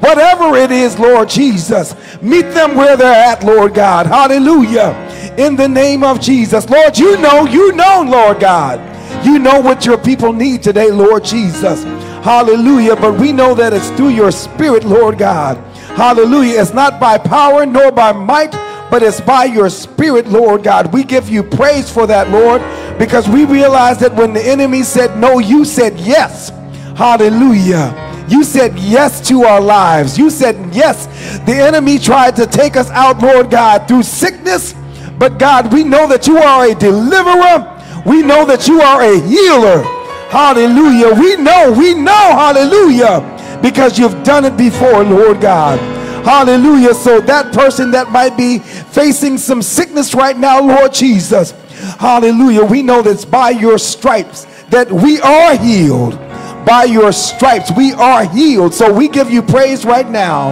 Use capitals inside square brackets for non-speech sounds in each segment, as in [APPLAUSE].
Whatever it is, Lord Jesus, meet them where they're at, Lord God. Hallelujah. In the name of Jesus. Lord, you know, you know, Lord God. You know what your people need today, Lord Jesus. Hallelujah. But we know that it's through your spirit, Lord God. Hallelujah. It's not by power nor by might, but it's by your spirit, Lord God. We give you praise for that, Lord, because we realize that when the enemy said no, you said yes. Hallelujah. You said yes to our lives. You said yes. The enemy tried to take us out, Lord God, through sickness. But God, we know that you are a deliverer. We know that you are a healer. Hallelujah. We know, we know, hallelujah, because you've done it before, Lord God. Hallelujah. So that person that might be facing some sickness right now, Lord Jesus. Hallelujah. We know that it's by your stripes that we are healed. By your stripes, we are healed. So we give you praise right now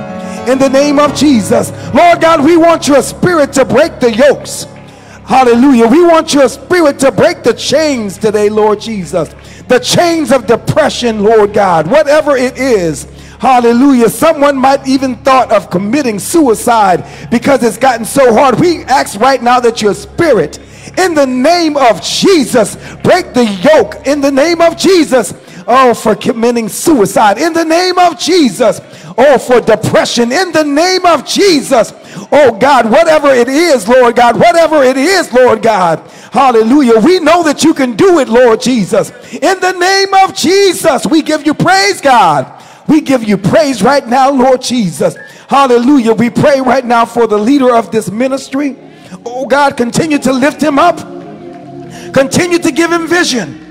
in the name of Jesus. Lord God, we want your spirit to break the yokes. Hallelujah. We want your spirit to break the chains today, Lord Jesus. The chains of depression, Lord God, whatever it is. Hallelujah. Someone might even thought of committing suicide because it's gotten so hard. We ask right now that your spirit, in the name of Jesus, break the yoke. In the name of Jesus, oh, for committing suicide. In the name of Jesus, oh, for depression. In the name of Jesus, oh God, whatever it is, Lord God, whatever it is, Lord God. Hallelujah. We know that you can do it, Lord Jesus. In the name of Jesus, we give you praise, God. We give you praise right now, Lord Jesus. Hallelujah. We pray right now for the leader of this ministry. Oh God, continue to lift him up. Continue to give him vision.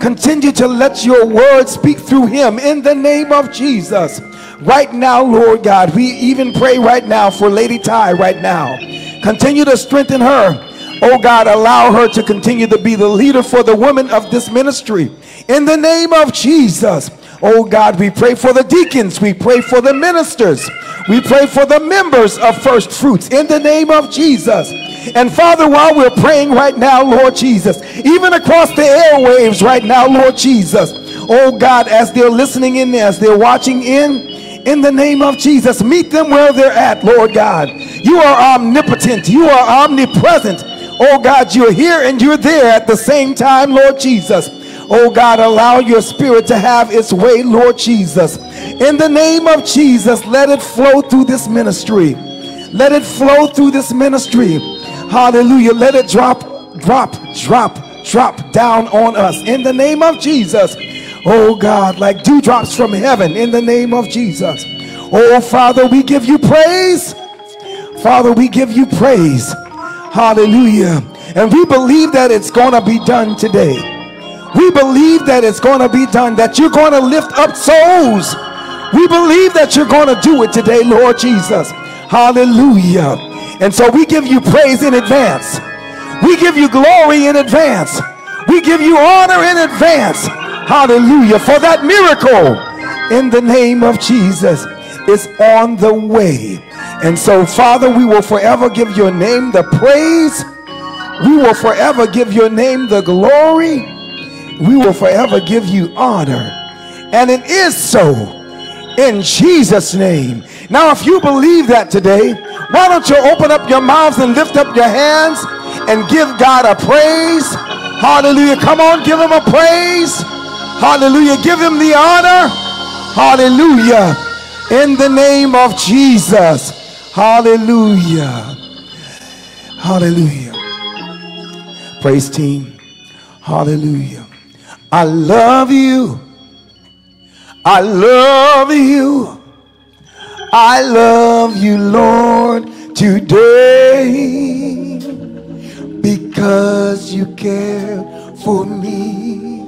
Continue to let your word speak through him in the name of Jesus. Right now, Lord God, we even pray right now for Lady Ty right now. Continue to strengthen her. Oh God, allow her to continue to be the leader for the women of this ministry. In the name of Jesus. Oh God, we pray for the deacons. We pray for the ministers. We pray for the members of First Fruits in the name of Jesus. And Father, while we're praying right now, Lord Jesus, even across the airwaves right now, Lord Jesus, oh God, as they're listening in, as they're watching in, in the name of Jesus, meet them where they're at, Lord God. You are omnipotent, you are omnipresent. Oh God, you're here and you're there at the same time, Lord Jesus. Oh God, allow your spirit to have its way, Lord Jesus. In the name of Jesus, let it flow through this ministry. Let it flow through this ministry. Hallelujah. Let it drop, drop, drop, drop down on us. In the name of Jesus. Oh God, like dewdrops from heaven. In the name of Jesus. Oh Father, we give you praise. Father, we give you praise. Hallelujah. And we believe that it's going to be done today. We believe that it's going to be done, that you're going to lift up souls. We believe that you're going to do it today, Lord Jesus. Hallelujah. And so we give you praise in advance. We give you glory in advance. We give you honor in advance. Hallelujah. For that miracle in the name of Jesus is on the way. And so, Father, we will forever give your name the praise. We will forever give your name the glory we will forever give you honor. And it is so in Jesus' name. Now, if you believe that today, why don't you open up your mouths and lift up your hands and give God a praise? Hallelujah. Come on, give him a praise. Hallelujah. Give him the honor. Hallelujah. In the name of Jesus. Hallelujah. Hallelujah. Praise team. Hallelujah. I love you. I love you. I love you, Lord, today because you care for me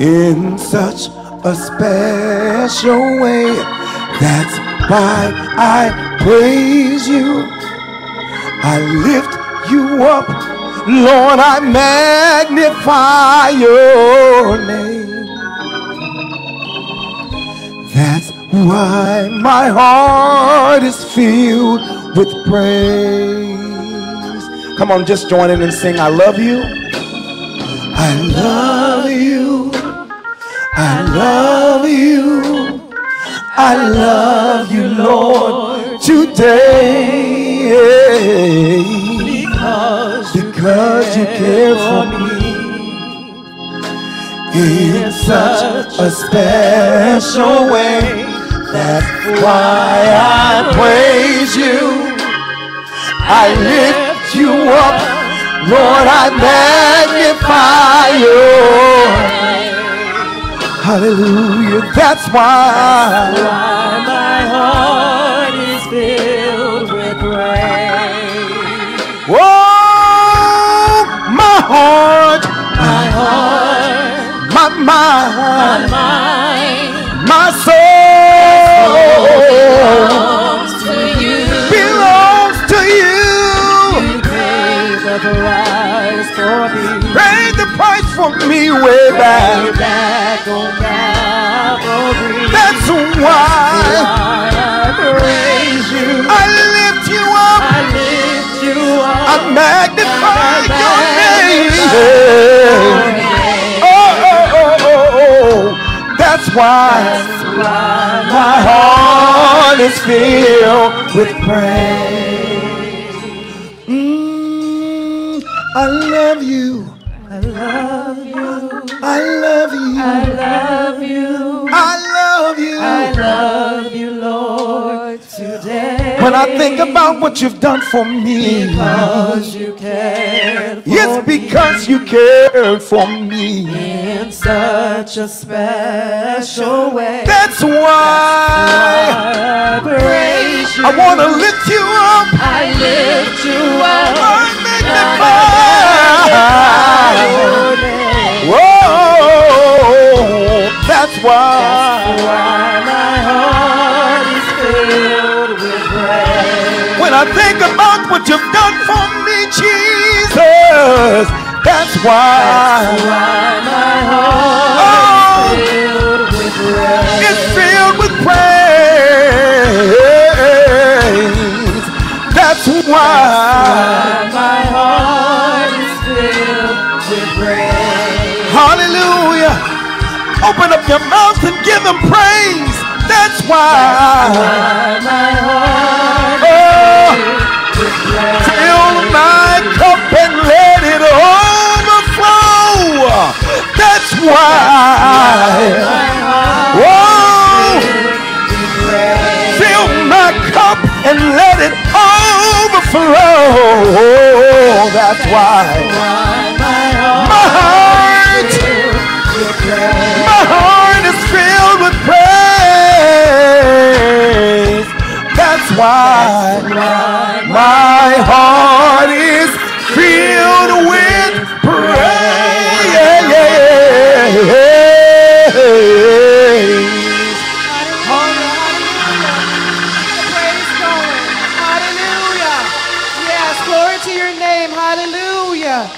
in such a special way. That's why I praise you. I lift you up Lord, I magnify your name. That's why my heart is filled with praise. Come on, just join in and sing. I love you. I love you. I love you. I love you, Lord, today. Because Because you care for me in such a special way. That's why I praise you. I lift you up. Lord, I magnify you. Hallelujah. That's why. Why my heart is filled with praise. Oh, my heart, My heart, my mind, mind way back. back on Calvary. That's why I praise you. I lift you up. I lift you I up. magnify your name. Your name. Oh, oh, oh, oh, oh. That's why my heart is filled with praise. Mm, I love you. I love you. I love you. I love you. I love you. I love you, Lord, today. When I think about what you've done for me, because you cared for it's because you cared for me. me in such a special way. That's why I praise you. I want to lift you up. I lift you up. I magnify. Name. Whoa, that's why. Why my heart is filled with praise. When I think about what you've done for me, Jesus, that's why. Why my heart Oh, is filled with praise. it's filled with praise. That's why. Why your mouth and give him praise. That's why. Why my heart Oh, fill my cup and let it overflow. That's why. Oh, Whoa, fill my cup and let it overflow. That's why. Why my heart Why. My heart is filled with praise. Praise. Hallelujah. Yes, glory to your name. Hallelujah.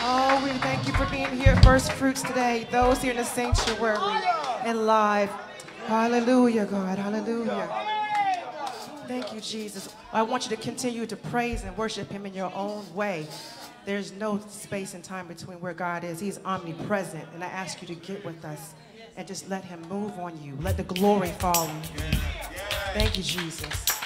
Oh, we thank you for being here First Fruits today. Those here in the sanctuary and live. Hallelujah, God. Hallelujah. Thank you, Jesus. I want you to continue to praise and worship Him in your own way. There's no space and time between where God is. He's omnipresent. And I ask you to get with us and just let Him move on you. Let the glory fall on you. Thank you, Jesus.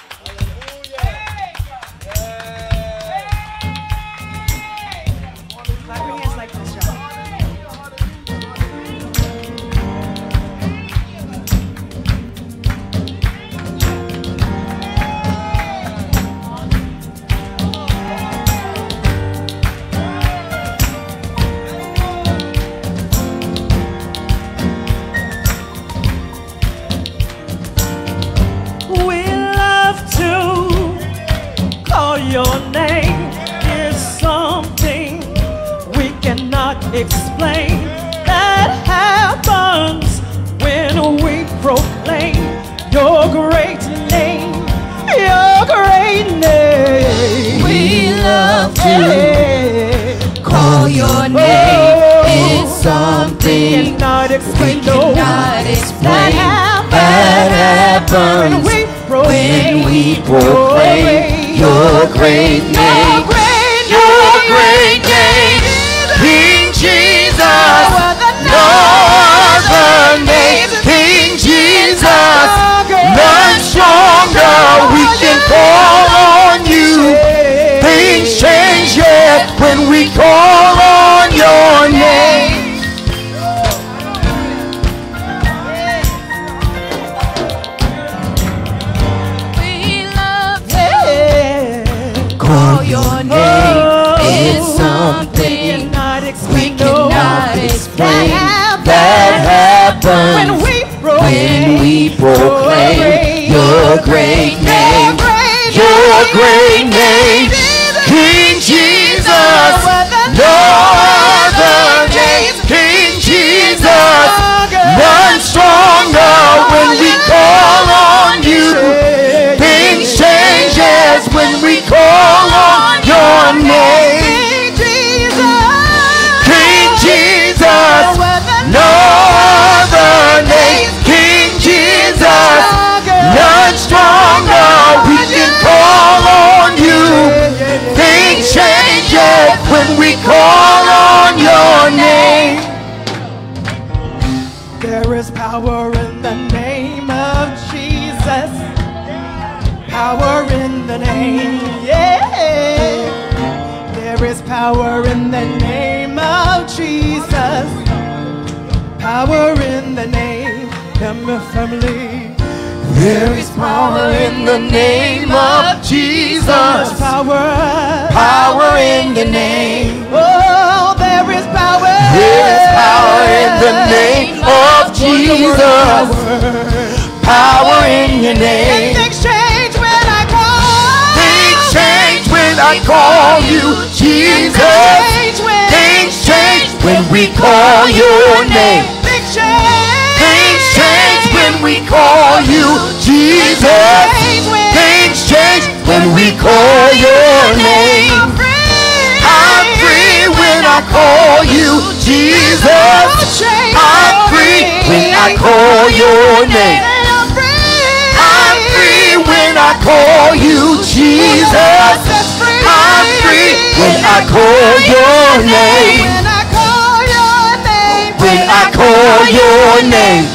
Name. It's something we cannot explain that happens when we proclaim your great name. Your great name. We love to call your oh, name. It's something cannot we explain. no. cannot explain. That happens when we proclaim great name. Heavens we when we proclaim your great name, your great name, King Jesus. No other name, King Jesus. None stronger when we call on you. Things changes when we call on your name, call on your name. There is power in the name of Jesus. Power in the name, yeah. There is power in the name of Jesus. Power in the name, number family. There is power in the name of Jesus. Power. Power in the name. Oh, there is power. There is power in the name of Jesus. Power in your name. things change when I call. Things change when I call you, Jesus. Things change when we call your name. We call you, Jesus. Things change when we call your name. I'm free. When I call you, Jesus. I'm free when I call your name. I'm free. When I call you, Jesus. I'm free when I call your name. When I call your name.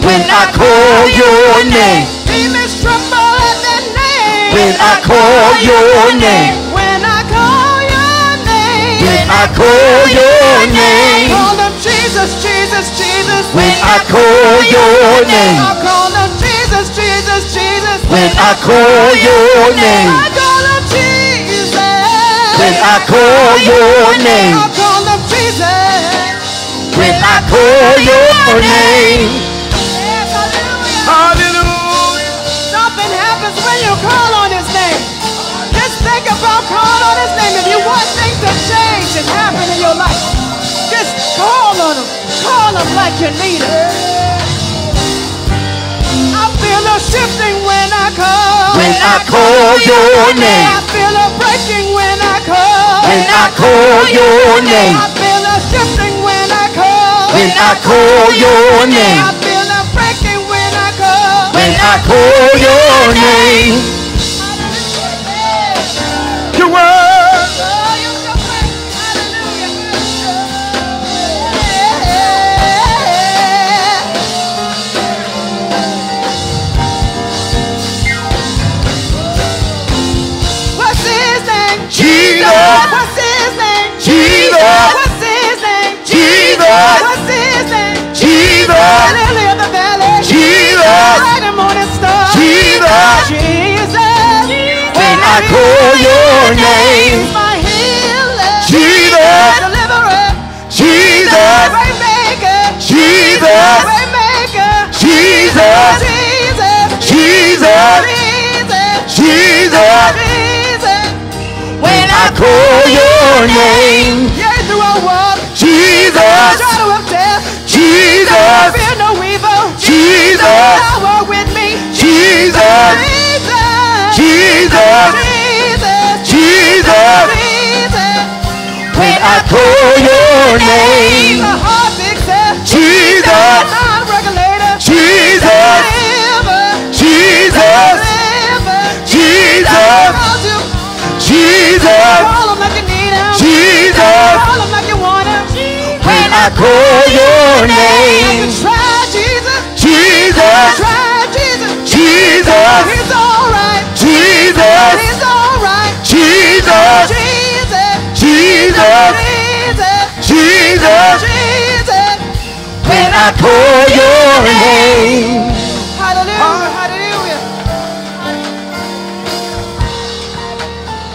When I call your name. Demons tremble at the name. When I call your name. When I call your name. When I call your name. Call him Jesus, Jesus, Jesus. When I call your name. I call him Jesus, Jesus, Jesus. When I call your name. I call him Jesus. When I call your name. I call him Jesus. When I call your name. Calling on his name. If you want things to change and happen in your life, just call on him. Call him like you need him. I feel a shifting when I call. When I call your name. I feel a breaking when I call. When I call your name. I feel a shifting when I call. When I call your name. I feel a breaking when I call. When I call your name. I call your name. He's my healer. Jesus. Deliverer. Jesus. Waymaker. Jesus. Waymaker. Jesus. Jesus. Jesus. Jesus. I call your name. Yeah, through a walk. Jesus. Shadow of death. Jesus. Fear no evil. Jesus. Power with me. Jesus. Jesus. Jesus. Jesus. Jesus. Jesus. When I call your name. I call your name. try Jesus. Jesus. Try Jesus. Jesus. He's alright. Jesus. Jesus. Jesus. Jesus. Jesus. Jesus. Jesus. When I call your name. Hallelujah. Hallelujah.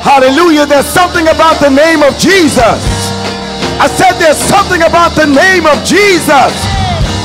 Hallelujah. There's something about the name of Jesus I said there's something about the name of Jesus.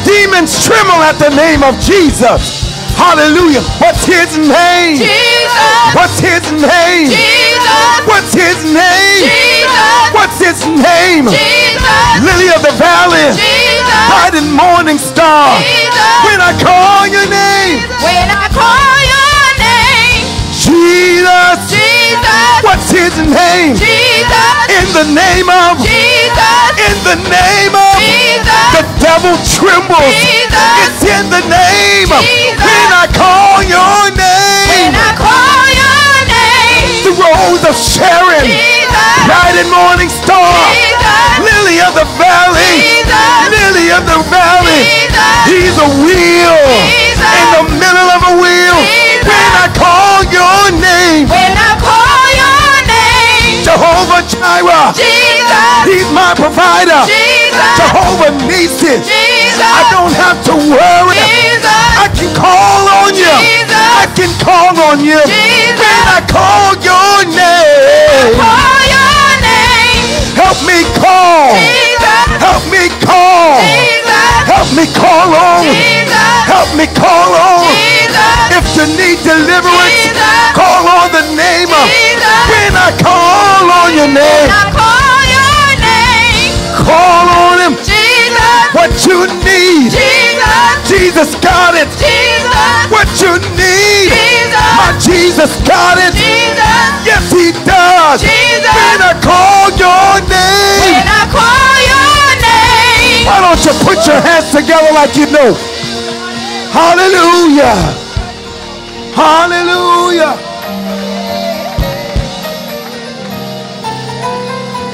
Demons tremble at the name of Jesus. Hallelujah. What's his name? Jesus. What's his name? Jesus. What's his name? Jesus. What's his name? Jesus. Lily of the valley. Jesus. Bright and morning star. Jesus. When I call your name. When I call your name. Jesus. Jesus. What's his name? Jesus. In the name of. Jesus. In the name of. Jesus. The devil trembles. Jesus. It's in the name. Jesus. When I call your When name. I call your name. The rose of Sharon. Jesus. Bright and morning star. Jesus. Lily of the valley. Jesus. Lily of the valley. Jesus. He's a wheel Jesus. in the middle of a wheel. Jesus. When I call your name, When I my provider. Jesus. Jehovah Nissi. I don't have to worry. Jesus. I can call on you. Jesus. I can call on you. Jesus. When I call your name, Call your name. help me call. Help me call. Jesus. Help me call on. Jesus. Help me call on. Jesus. If you need deliverance, call on the name of. Jesus. When I call on your name, call your name. call on him. Jesus. What you need, Jesus. Jesus got it. Jesus. What you need, Jesus. my Jesus got it. Jesus. Yes, he does. Jesus. When I call your name, When I call your name. why don't you put your hands together like you know? Hallelujah. Hallelujah.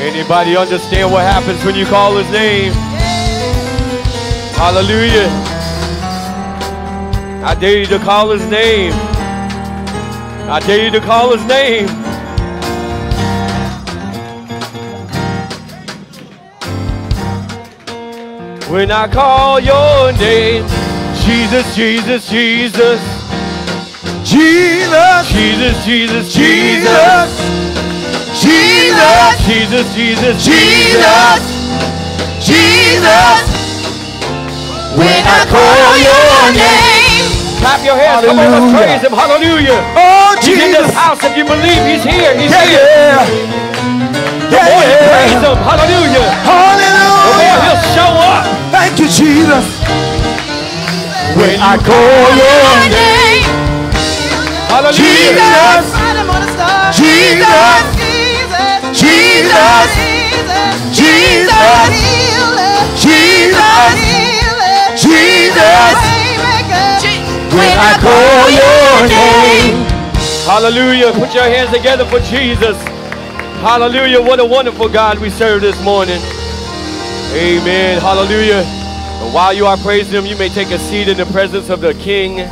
Anybody understand what happens when you call his name? Hallelujah. I dare you to call his name. I dare you to call his name. When I call your name, Jesus, Jesus, Jesus, Jesus, Jesus, Jesus, Jesus, Jesus, Jesus, Jesus, Jesus, Jesus, Jesus. When I call your name. Clap your hands. Come on, let's praise him. Hallelujah. Oh, He's in this house. If you believe he's here, he's Yeah, here. yeah. Yeah, Boy, you praise him. Hallelujah. Hallelujah. Boy, Hallelujah. he'll show up. Thank you, Jesus. When I call your Your name. Hallelujah. Jesus, Bottom of the star. Jesus, Jesus. Jesus, Jesus, Jesus. When I call your name. Hallelujah. Put your hands together for Jesus. Hallelujah. What a wonderful God we serve this morning. Amen. Hallelujah. And while you are praising him, you may take a seat in the presence of the King.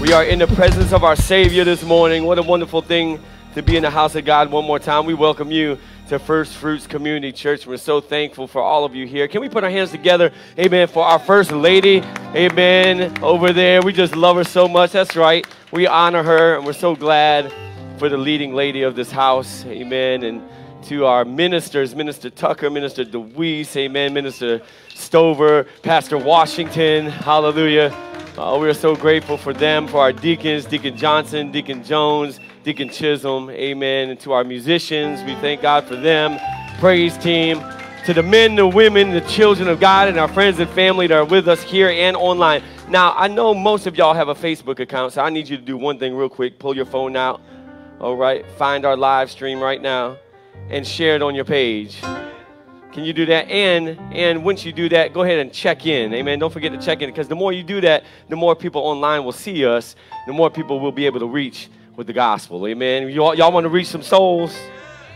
We are in the presence of our Savior this morning. What a wonderful thing to be in the house of God one more time. We welcome you to First Fruits Community Church. We're so thankful for all of you here. Can we put our hands together, amen, for our First Lady, amen, over there. We just love her so much. That's right. We honor her, and we're so glad for the leading lady of this house, amen, and to our ministers, Minister Tucker, Minister DeWeese, amen, Minister Stover, Pastor Washington, hallelujah. Uh, we are so grateful for them, for our deacons, Deacon Johnson, Deacon Jones, Deacon Chisholm, amen. And to our musicians, we thank God for them. Praise team. To the men, the women, the children of God, and our friends and family that are with us here and online. Now, I know most of y'all have a Facebook account, so I need you to do one thing real quick. Pull your phone out, all right? Find our live stream right now and share it on your page. Can you do that? And and once you do that, go ahead and check in. Amen. Don't forget to check in because the more you do that, the more people online will see us. The more people will be able to reach with the gospel. Amen. Y'all, y'all want to reach some souls?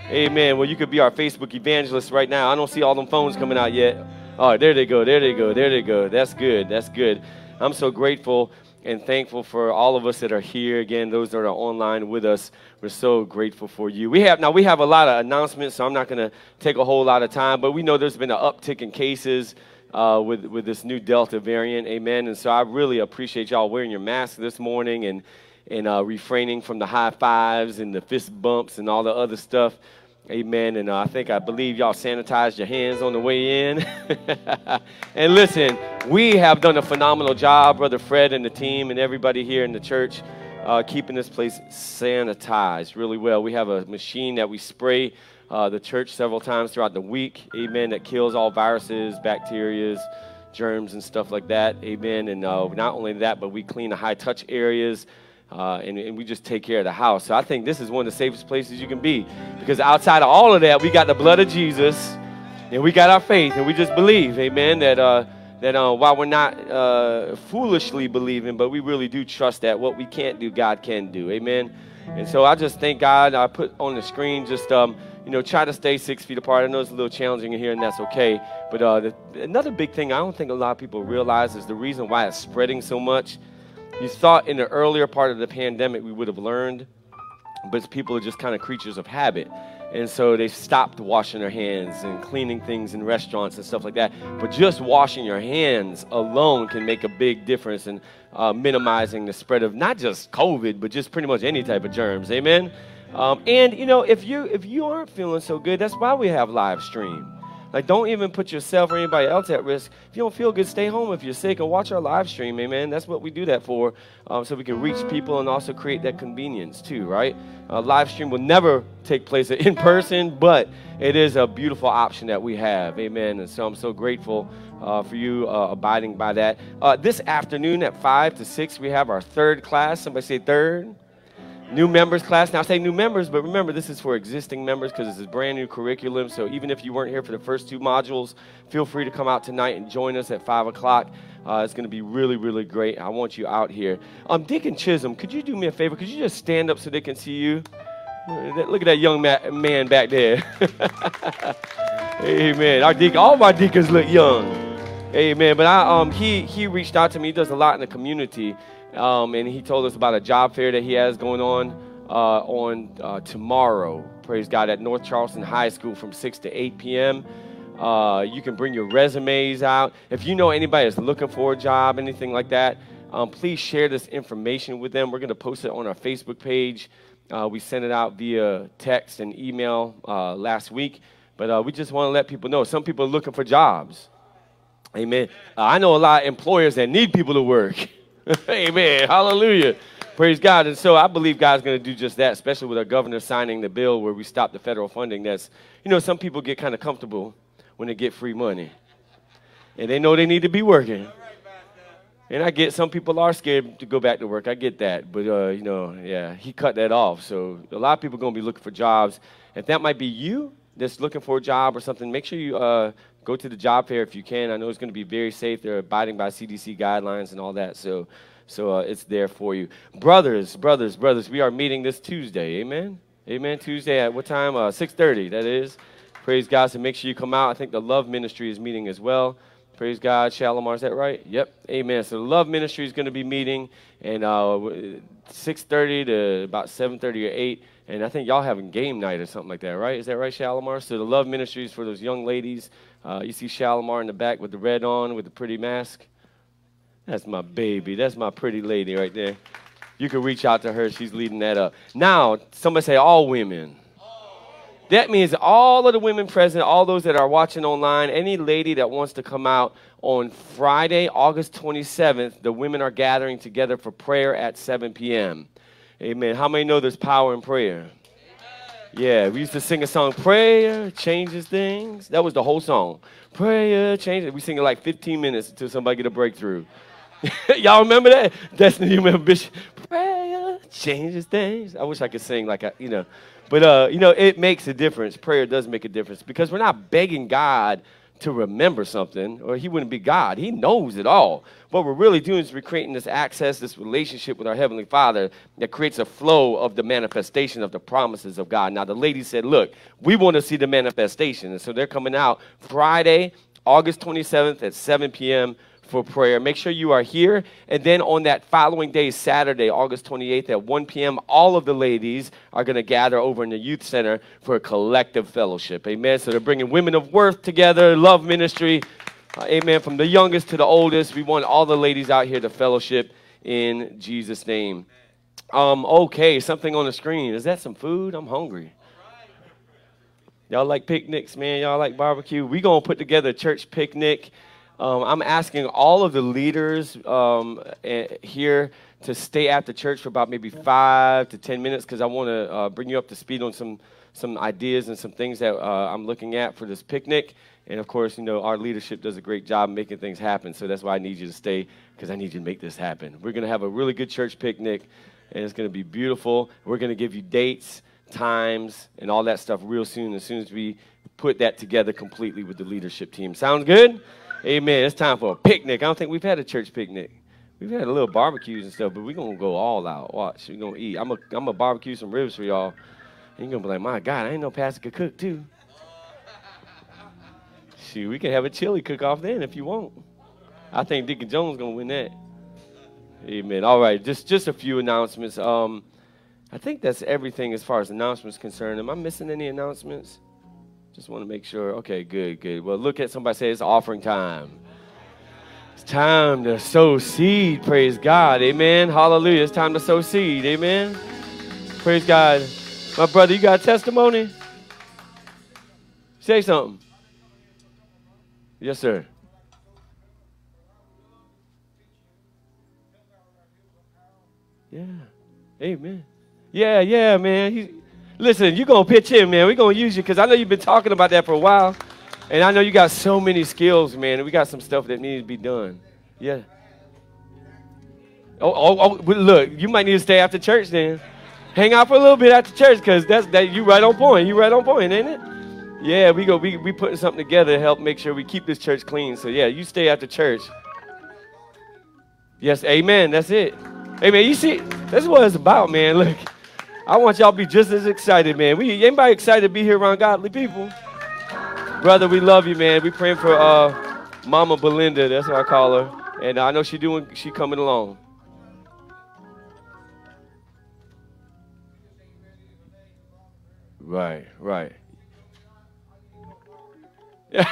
Amen. Well, you could be our Facebook evangelist right now. I don't see all them phones coming out yet. Oh, there they go. There they go. There they go. That's good. That's good. I'm so grateful and thankful for all of us that are here. Again, those that are online with us, we're so grateful for you. We have now we have a lot of announcements, so I'm not going to take a whole lot of time. But we know there's been an uptick in cases uh, with with this new Delta variant. Amen. And so I really appreciate y'all wearing your mask this morning and and uh, refraining from the high fives and the fist bumps and all the other stuff. Amen. And uh, I think I believe y'all sanitized your hands on the way in. [LAUGHS] and listen, we have done a phenomenal job, Brother Fred and the team, and everybody here in the church, uh, keeping this place sanitized really well. We have a machine that we spray uh, the church several times throughout the week. Amen. That kills all viruses, bacterias, germs, and stuff like that. Amen. And uh, not only that, but we clean the high touch areas. Uh, and, and, we just take care of the house. So I think this is one of the safest places you can be because outside of all of that, we got the blood of Jesus and we got our faith and we just believe, amen, that, uh, that uh, while we're not uh, foolishly believing, but we really do trust that what we can't do, God can do, amen. And so I just thank God. I put on the screen just, um, you know, try to stay six feet apart. I know it's a little challenging in here, and that's okay. But uh, the, another big thing I don't think a lot of people realize is the reason why it's spreading so much you thought in the earlier part of the pandemic we would have learned, but people are just kind of creatures of habit. And so they stopped washing their hands and cleaning things in restaurants and stuff like that. But just washing your hands alone can make a big difference in uh, minimizing the spread of not just COVID, but just pretty much any type of germs. Amen. Um, and you know, if you if you aren't feeling so good, that's why we have live stream. Like, don't even put yourself or anybody else at risk. If you don't feel good, stay home if you're sick and watch our live stream, amen. That's what we do that for, um, so we can reach people and also create that convenience too, right? Uh, live stream will never take place in person, but it is a beautiful option that we have, amen. And so I'm so grateful uh, for you uh, abiding by that. Uh, this afternoon at 5 to 6, we have our third class. Somebody say third. New members class. Now I say new members, but remember this is for existing members because this is brand new curriculum. So even if you weren't here for the first two modules, feel free to come out tonight and join us at five o'clock. Uh, it's going to be really, really great. I want you out here. Um, Deacon Chisholm, could you do me a favor? Could you just stand up so they can see you? Look at that young man back there. [LAUGHS] Amen. Our deacon, all my deacons look young. Amen. But I, um, he he reached out to me. He does a lot in the community, um, and he told us about a job fair that he has going on uh, on uh, tomorrow. Praise God at North Charleston High School from 6 to 8 p.m. Uh, you can bring your resumes out. If you know anybody that's looking for a job, anything like that, um, please share this information with them. We're going to post it on our Facebook page. Uh, we sent it out via text and email uh, last week, but uh, we just want to let people know. Some people are looking for jobs. Amen. I know a lot of employers that need people to work. [LAUGHS] [LAUGHS] Amen. Hallelujah. Praise God. And so I believe God's going to do just that, especially with our governor signing the bill where we stop the federal funding. That's, you know, some people get kind of comfortable when they get free money. And they know they need to be working. And I get some people are scared to go back to work. I get that. But, uh, you know, yeah, he cut that off. So a lot of people are going to be looking for jobs. If that might be you that's looking for a job or something, make sure you uh, Go to the job fair if you can. I know it's going to be very safe. They're abiding by CDC guidelines and all that. So, so uh, it's there for you. Brothers, brothers, brothers, we are meeting this Tuesday. Amen. Amen. Tuesday at what time? Uh, 6:30. That is. Praise God. So make sure you come out. I think the Love Ministry is meeting as well. Praise God. Shalimar, is that right? Yep. Amen. So the Love Ministry is going to be meeting, and uh, 6:30 to about 7:30 or 8. And I think y'all having game night or something like that, right? Is that right, Shalimar? So the Love Ministry is for those young ladies uh, you see Shalimar in the back with the red on, with the pretty mask. That's my baby. That's my pretty lady right there. You can reach out to her. She's leading that up. Now, somebody say all women. That means all of the women present, all those that are watching online, any lady that wants to come out on Friday, August 27th, the women are gathering together for prayer at 7 p.m. Amen. How many know there's power in prayer? Yeah, we used to sing a song, Prayer Changes Things. That was the whole song. Prayer changes. We sing it like 15 minutes until somebody get a breakthrough. [LAUGHS] Y'all remember that? Destiny, you remember Bishop? Prayer changes things. I wish I could sing like I, you know. But, uh, you know, it makes a difference. Prayer does make a difference because we're not begging God to remember something, or he wouldn't be God. He knows it all. What we're really doing is we're creating this access, this relationship with our Heavenly Father that creates a flow of the manifestation of the promises of God. Now, the lady said, Look, we want to see the manifestation. And so they're coming out Friday, August 27th at 7 p.m for prayer. Make sure you are here. And then on that following day, Saturday, August 28th at 1 p.m., all of the ladies are going to gather over in the youth center for a collective fellowship. Amen. So they're bringing women of worth together, love ministry. Uh, amen. From the youngest to the oldest, we want all the ladies out here to fellowship in Jesus' name. Um, okay, something on the screen. Is that some food? I'm hungry. Y'all like picnics, man. Y'all like barbecue. we going to put together a church picnic. Um, I'm asking all of the leaders um, eh, here to stay after church for about maybe five to 10 minutes because I want to uh, bring you up to speed on some, some ideas and some things that uh, I'm looking at for this picnic. And of course, you know, our leadership does a great job making things happen. So that's why I need you to stay because I need you to make this happen. We're going to have a really good church picnic and it's going to be beautiful. We're going to give you dates times, and all that stuff real soon, as soon as we put that together completely with the leadership team. Sounds good? Amen. It's time for a picnic. I don't think we've had a church picnic. We've had a little barbecues and stuff, but we're to go all out. Watch. We're to eat. I'm going I'm to barbecue some ribs for y'all. And you're to be like, my God, I ain't no Pastor could cook too. Shoot, we can have a chili cook off then if you want. I think Deacon Jones going to win that. Amen. All right, just just a few announcements. Um, I think that's everything as far as announcements concerned. Am I missing any announcements? Just want to make sure. Okay, good, good. Well, look at somebody say it's offering time. It's time to sow seed. Praise God. Amen. Hallelujah. It's time to sow seed. Amen. Praise God. My brother, you got testimony? Say something. Yes, sir. Yeah. Amen. Yeah, yeah, man. He, listen, you're going to pitch in, man. We're going to use you because I know you've been talking about that for a while. And I know you got so many skills, man. And we got some stuff that needs to be done. Yeah. Oh, oh, oh look, you might need to stay after church then. Hang out for a little bit after church because that's that you right on point. You right on point, ain't it? Yeah, we go we we putting something together to help make sure we keep this church clean. So yeah, you stay after church. Yes, amen. That's it. Amen. You see, that's what it's about, man. Look. I want y'all to be just as excited, man. We anybody excited to be here around godly people? Brother, we love you, man. We praying for uh, Mama Belinda. That's what I call her, and I know she doing. She coming along. Right, right. [LAUGHS]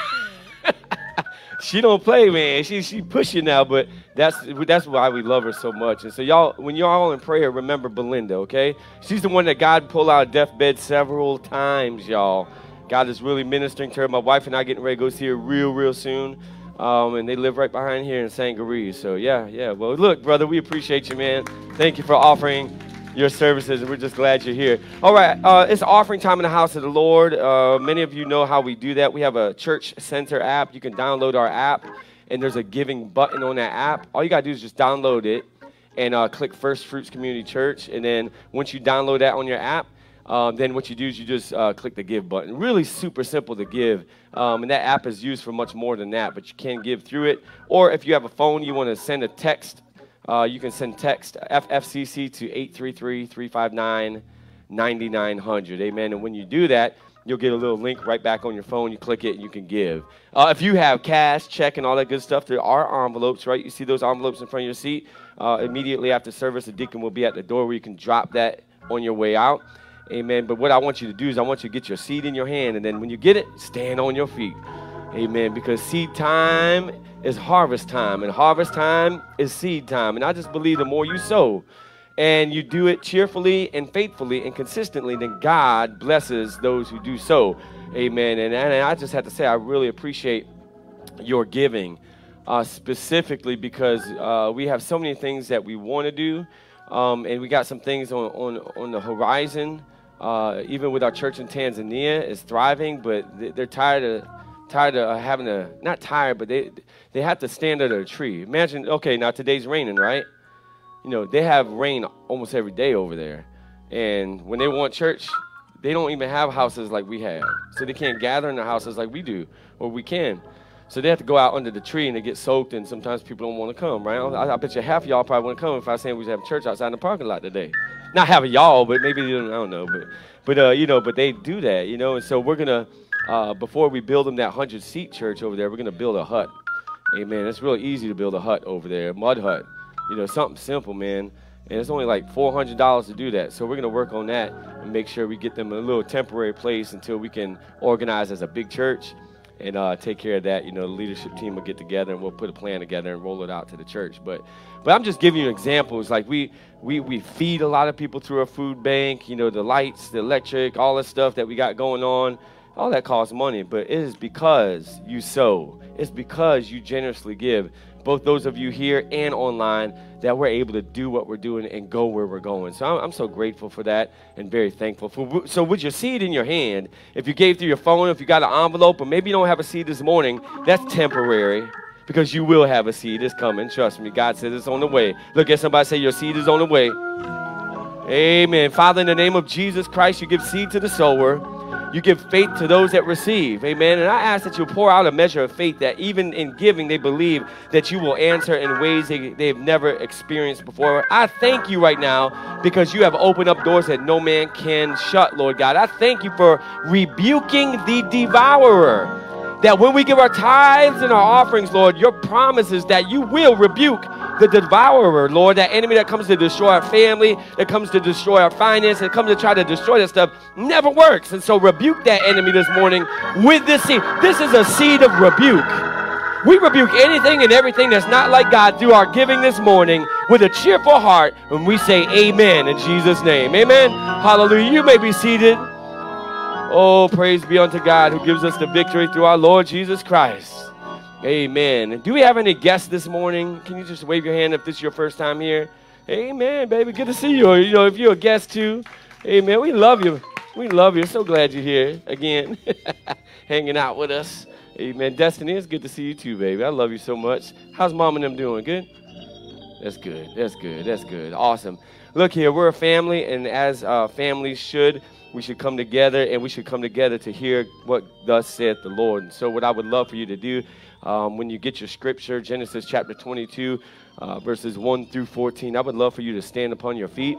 she don't play, man. She she pushing now, but that's that's why we love her so much. And so y'all, when you're all in prayer, remember Belinda, okay? She's the one that God pulled out of deathbed several times, y'all. God is really ministering to her. My wife and I getting ready to go see her real, real soon. Um, and they live right behind here in Sangaree. So yeah, yeah. Well, look, brother, we appreciate you, man. Thank you for offering your services, we're just glad you're here. All right, uh, it's offering time in the house of the Lord. Uh, many of you know how we do that. We have a church center app. You can download our app, and there's a giving button on that app. All you got to do is just download it and uh, click First Fruits Community Church. And then once you download that on your app, um, then what you do is you just uh, click the give button. Really super simple to give. Um, and that app is used for much more than that, but you can give through it. Or if you have a phone, you want to send a text uh, you can send text FFCC to 833 359 9900. Amen. And when you do that, you'll get a little link right back on your phone. You click it and you can give. Uh, if you have cash, check, and all that good stuff, there are envelopes, right? You see those envelopes in front of your seat. Uh, immediately after service, the deacon will be at the door where you can drop that on your way out. Amen. But what I want you to do is I want you to get your seed in your hand, and then when you get it, stand on your feet. Amen. Because seed time is harvest time, and harvest time is seed time. And I just believe the more you sow and you do it cheerfully and faithfully and consistently, then God blesses those who do so. Amen. And, and I just have to say, I really appreciate your giving, uh, specifically because uh, we have so many things that we want to do, um, and we got some things on, on, on the horizon. Uh, even with our church in Tanzania, is thriving, but they're tired of tired of having to not tired, but they they have to stand under a tree. Imagine, okay, now today's raining, right? You know, they have rain almost every day over there. And when they want church, they don't even have houses like we have. So they can't gather in the houses like we do, or we can. So they have to go out under the tree and they get soaked, and sometimes people don't want to come, right? I, I bet you half y'all probably wouldn't come if I was saying we have church outside in the parking lot today. Not of y'all, but maybe, I don't know. But, but uh, you know, but they do that, you know, and so we're going to, uh, before we build them that 100 seat church over there, we're going to build a hut Amen. It's real easy to build a hut over there, mud hut. You know, something simple, man. And it's only like $400 to do that. So we're going to work on that and make sure we get them a little temporary place until we can organize as a big church and uh, take care of that. You know, the leadership team will get together and we'll put a plan together and roll it out to the church. But, but I'm just giving you examples. Like we, we, we feed a lot of people through a food bank. You know, the lights, the electric, all the stuff that we got going on. All that costs money, but it is because you sow. It's because you generously give. Both those of you here and online, that we're able to do what we're doing and go where we're going. So I'm, I'm so grateful for that and very thankful. For, so with your seed in your hand, if you gave through your phone, if you got an envelope, or maybe you don't have a seed this morning, that's temporary because you will have a seed. It's coming. Trust me. God says it's on the way. Look at somebody say, Your seed is on the way. Amen. Father, in the name of Jesus Christ, you give seed to the sower. You give faith to those that receive. Amen. And I ask that you pour out a measure of faith that even in giving, they believe that you will answer in ways they, they've never experienced before. I thank you right now because you have opened up doors that no man can shut, Lord God. I thank you for rebuking the devourer that when we give our tithes and our offerings, Lord, your promise is that you will rebuke the devourer, Lord, that enemy that comes to destroy our family, that comes to destroy our finances, that comes to try to destroy that stuff, never works. And so rebuke that enemy this morning with this seed. This is a seed of rebuke. We rebuke anything and everything that's not like God through our giving this morning with a cheerful heart when we say amen in Jesus' name. Amen. Hallelujah. You may be seated. Oh, praise be unto God who gives us the victory through our Lord Jesus Christ. Amen. Do we have any guests this morning? Can you just wave your hand if this is your first time here? Amen, baby. Good to see you. you know, if you're a guest too, amen. We love you. We love you. So glad you're here again, [LAUGHS] hanging out with us. Amen. Destiny, it's good to see you too, baby. I love you so much. How's mom and them doing? Good? That's good. That's good. That's good. Awesome. Look here, we're a family, and as uh, families should, we should come together and we should come together to hear what thus saith the Lord. And so, what I would love for you to do um, when you get your scripture, Genesis chapter 22, uh, verses 1 through 14, I would love for you to stand upon your feet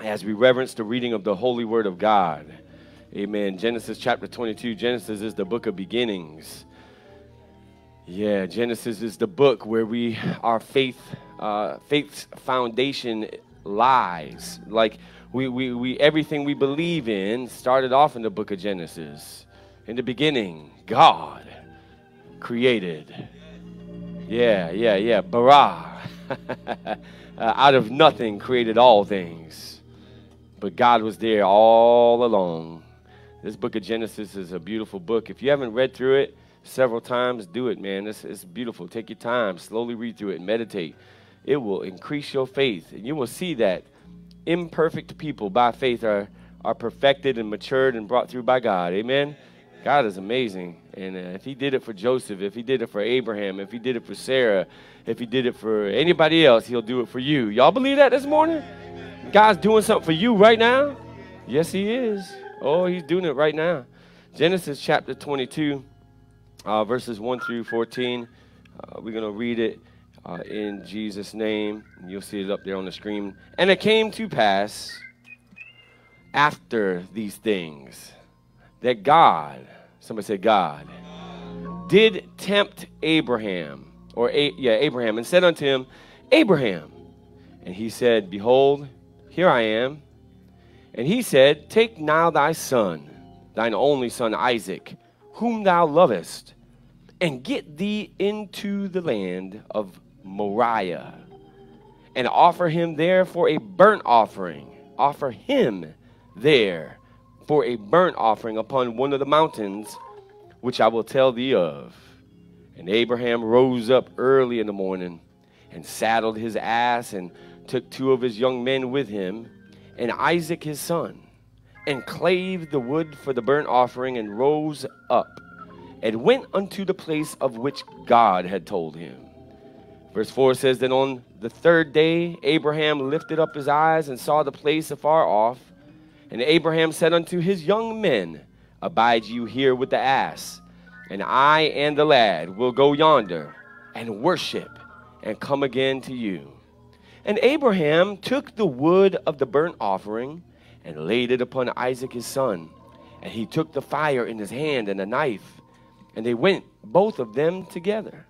as we reverence the reading of the holy word of God. Amen. Genesis chapter 22. Genesis is the book of beginnings. Yeah, Genesis is the book where we our faith, uh, faith's foundation lies. Like we, we, we, everything we believe in started off in the book of Genesis. In the beginning, God created. Yeah, yeah, yeah. Bara. [LAUGHS] uh, out of nothing created all things. But God was there all along. This book of Genesis is a beautiful book. If you haven't read through it several times, do it, man. It's, it's beautiful. Take your time, slowly read through it, meditate. It will increase your faith, and you will see that imperfect people by faith are, are perfected and matured and brought through by God. Amen? God is amazing. And uh, if He did it for Joseph, if He did it for Abraham, if He did it for Sarah, if He did it for anybody else, He'll do it for you. Y'all believe that this morning? God's doing something for you right now? Yes, He is. Oh, He's doing it right now. Genesis chapter 22, uh, verses 1 through 14. Uh, we're going to read it uh, in Jesus' name. You'll see it up there on the screen. And it came to pass after these things that God, somebody said God, did tempt Abraham, or A- yeah, Abraham, and said unto him, Abraham. And he said, Behold, here I am. And he said, Take now thy son, thine only son Isaac, whom thou lovest, and get thee into the land of Moriah and offer him there for a burnt offering. Offer him there for a burnt offering upon one of the mountains which I will tell thee of. And Abraham rose up early in the morning and saddled his ass and took two of his young men with him and Isaac his son and clave the wood for the burnt offering and rose up and went unto the place of which God had told him. Verse 4 says, Then on the third day Abraham lifted up his eyes and saw the place afar off. And Abraham said unto his young men, Abide you here with the ass, and I and the lad will go yonder and worship and come again to you. And Abraham took the wood of the burnt offering and laid it upon Isaac his son. And he took the fire in his hand and a knife, and they went both of them together.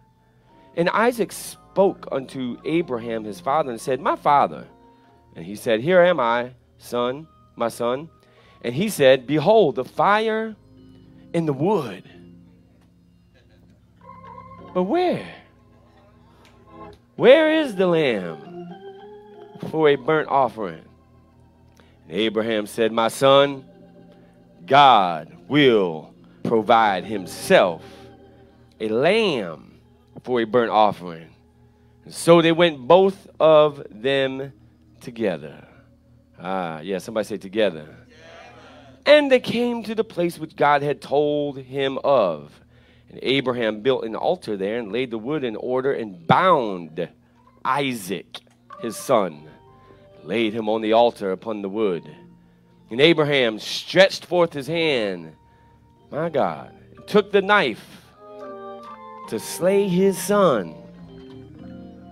And Isaac spoke unto Abraham his father and said, My father. And he said, Here am I, son, my son. And he said, Behold, the fire and the wood. But where? Where is the lamb for a burnt offering? And Abraham said, My son, God will provide himself a lamb for a burnt offering. And so they went both of them together. Ah, yeah, somebody say together. And they came to the place which God had told him of. And Abraham built an altar there and laid the wood in order and bound Isaac, his son, laid him on the altar upon the wood. And Abraham stretched forth his hand, my God, took the knife to slay his son.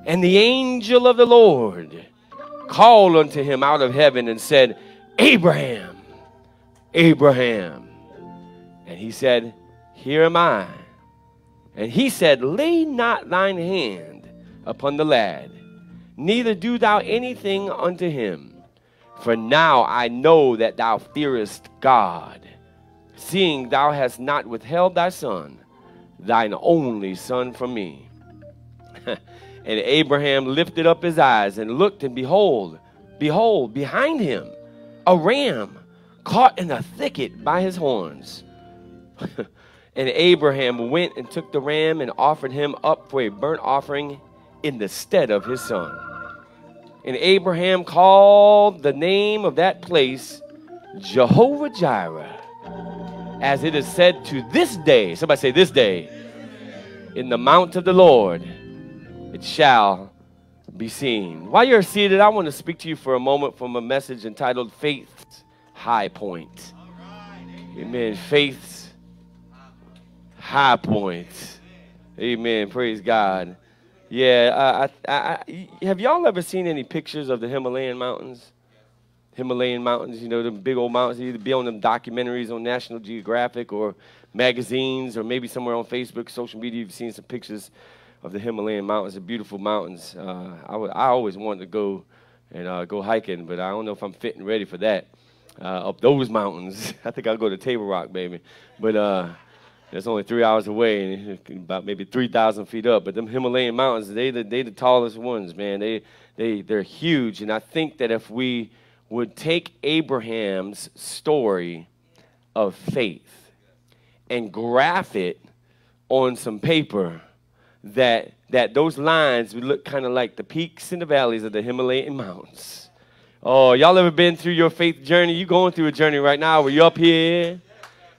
And the angel of the Lord called unto him out of heaven and said, Abraham, Abraham. And he said, Here am I. And he said, Lay not thine hand upon the lad, neither do thou anything unto him. For now I know that thou fearest God, seeing thou hast not withheld thy son, thine only son from me. [LAUGHS] and Abraham lifted up his eyes and looked, and behold, behold, behind him a ram caught in a thicket by his horns. [LAUGHS] and Abraham went and took the ram and offered him up for a burnt offering in the stead of his son. And Abraham called the name of that place Jehovah Jireh, as it is said to this day. Somebody say, This day, in the mount of the Lord, it shall be seen. While you're seated, I want to speak to you for a moment from a message entitled Faith's High Point. Amen. Faith's high point. Amen. Praise God. Yeah, I, I, have y'all ever seen any pictures of the Himalayan mountains? Himalayan mountains, you know, the big old mountains. You either be on them documentaries on National Geographic or magazines, or maybe somewhere on Facebook, social media. You've seen some pictures of the Himalayan mountains, the beautiful mountains. Uh, I, w- I always wanted to go and uh, go hiking, but I don't know if I'm fit and ready for that. Uh, up those mountains, [LAUGHS] I think I'll go to Table Rock, baby. But uh, it's only three hours away, and about maybe 3,000 feet up. But them Himalayan mountains, they the, they the tallest ones, man. They, they, they're huge. And I think that if we would take Abraham's story of faith and graph it on some paper, that, that those lines would look kind of like the peaks and the valleys of the Himalayan mountains. Oh, y'all ever been through your faith journey? You going through a journey right now where you're up here,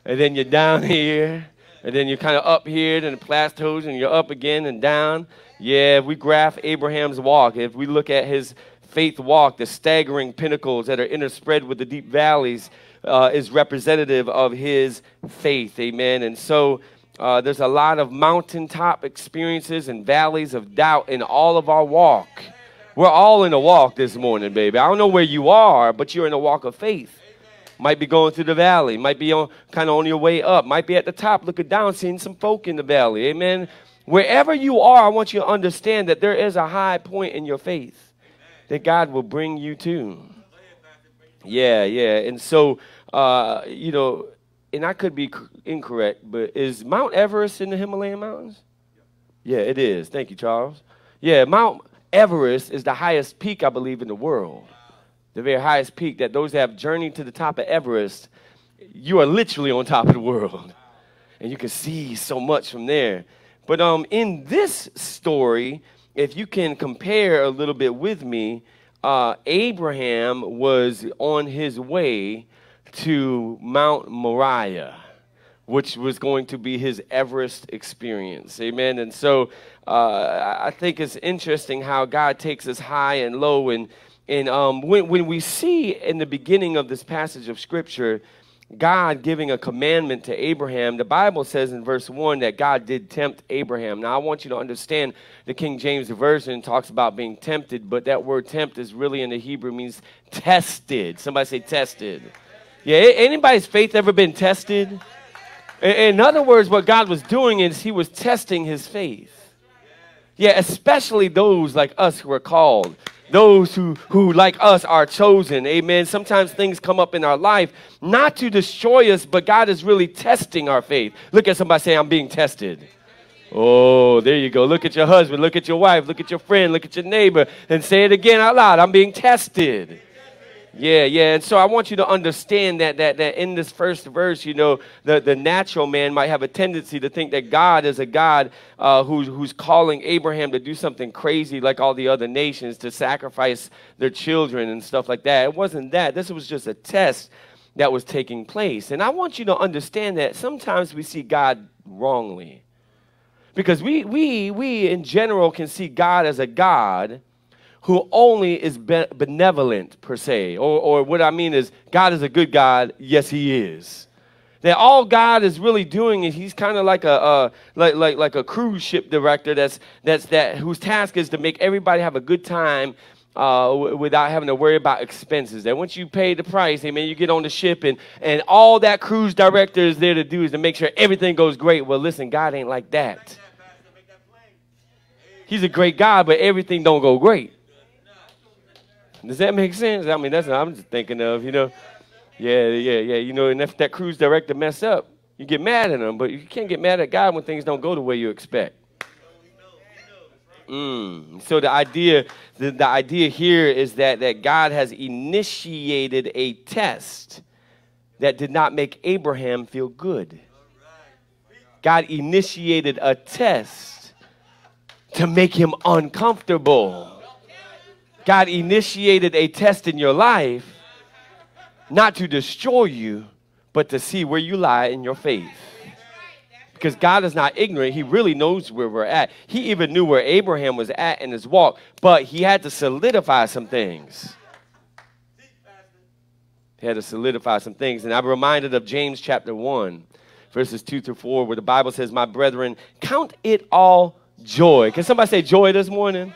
and then you're down [LAUGHS] here, and then you're kind of up here, then the plateaus, and you're up again and down. Yeah, if we graph Abraham's walk, if we look at his faith walk, the staggering pinnacles that are interspread with the deep valleys, uh, is representative of his faith. Amen. And so uh, there's a lot of mountaintop experiences and valleys of doubt in all of our walk. We're all in a walk this morning, baby. I don't know where you are, but you're in a walk of faith. Might be going through the valley. Might be on kind of on your way up. Might be at the top looking down, seeing some folk in the valley. Amen. Wherever you are, I want you to understand that there is a high point in your faith that God will bring you to. Yeah, yeah. And so, uh, you know, and I could be incorrect, but is Mount Everest in the Himalayan mountains? Yeah, it is. Thank you, Charles. Yeah, Mount Everest is the highest peak, I believe, in the world the very highest peak, that those that have journeyed to the top of Everest, you are literally on top of the world. And you can see so much from there. But um, in this story, if you can compare a little bit with me, uh, Abraham was on his way to Mount Moriah, which was going to be his Everest experience. Amen. And so uh, I think it's interesting how God takes us high and low and and um, when, when we see in the beginning of this passage of Scripture, God giving a commandment to Abraham, the Bible says in verse 1 that God did tempt Abraham. Now, I want you to understand the King James Version talks about being tempted, but that word tempt is really in the Hebrew means tested. Somebody say tested. Yeah, anybody's faith ever been tested? In other words, what God was doing is he was testing his faith. Yeah, especially those like us who are called those who, who, like us, are chosen. Amen. Sometimes things come up in our life not to destroy us, but God is really testing our faith. Look at somebody say, I'm being tested. Oh, there you go. Look at your husband, look at your wife, look at your friend, look at your neighbor, and say it again out loud. I'm being tested. Yeah, yeah. And so I want you to understand that that that in this first verse, you know, the, the natural man might have a tendency to think that God is a God uh, who's who's calling Abraham to do something crazy like all the other nations to sacrifice their children and stuff like that. It wasn't that. This was just a test that was taking place. And I want you to understand that sometimes we see God wrongly. Because we we we in general can see God as a God who only is benevolent per se. Or, or what I mean is, God is a good God. Yes, He is. That all God is really doing is He's kind of like a uh, like, like like a cruise ship director that's that's that whose task is to make everybody have a good time uh, w- without having to worry about expenses. That once you pay the price, amen, you get on the ship and, and all that cruise director is there to do is to make sure everything goes great. Well, listen, God ain't like that. He's a great God, but everything don't go great. Does that make sense? I mean, that's what I'm just thinking of, you know. Yeah, yeah, yeah. You know, and if that cruise director mess up, you get mad at him, but you can't get mad at God when things don't go the way you expect. Mm. So the idea, the, the idea here is that, that God has initiated a test that did not make Abraham feel good. God initiated a test to make him uncomfortable. God initiated a test in your life not to destroy you, but to see where you lie in your faith. Because God is not ignorant. He really knows where we're at. He even knew where Abraham was at in his walk, but he had to solidify some things. He had to solidify some things. And I'm reminded of James chapter 1, verses 2 through 4, where the Bible says, My brethren, count it all joy. Can somebody say joy this morning?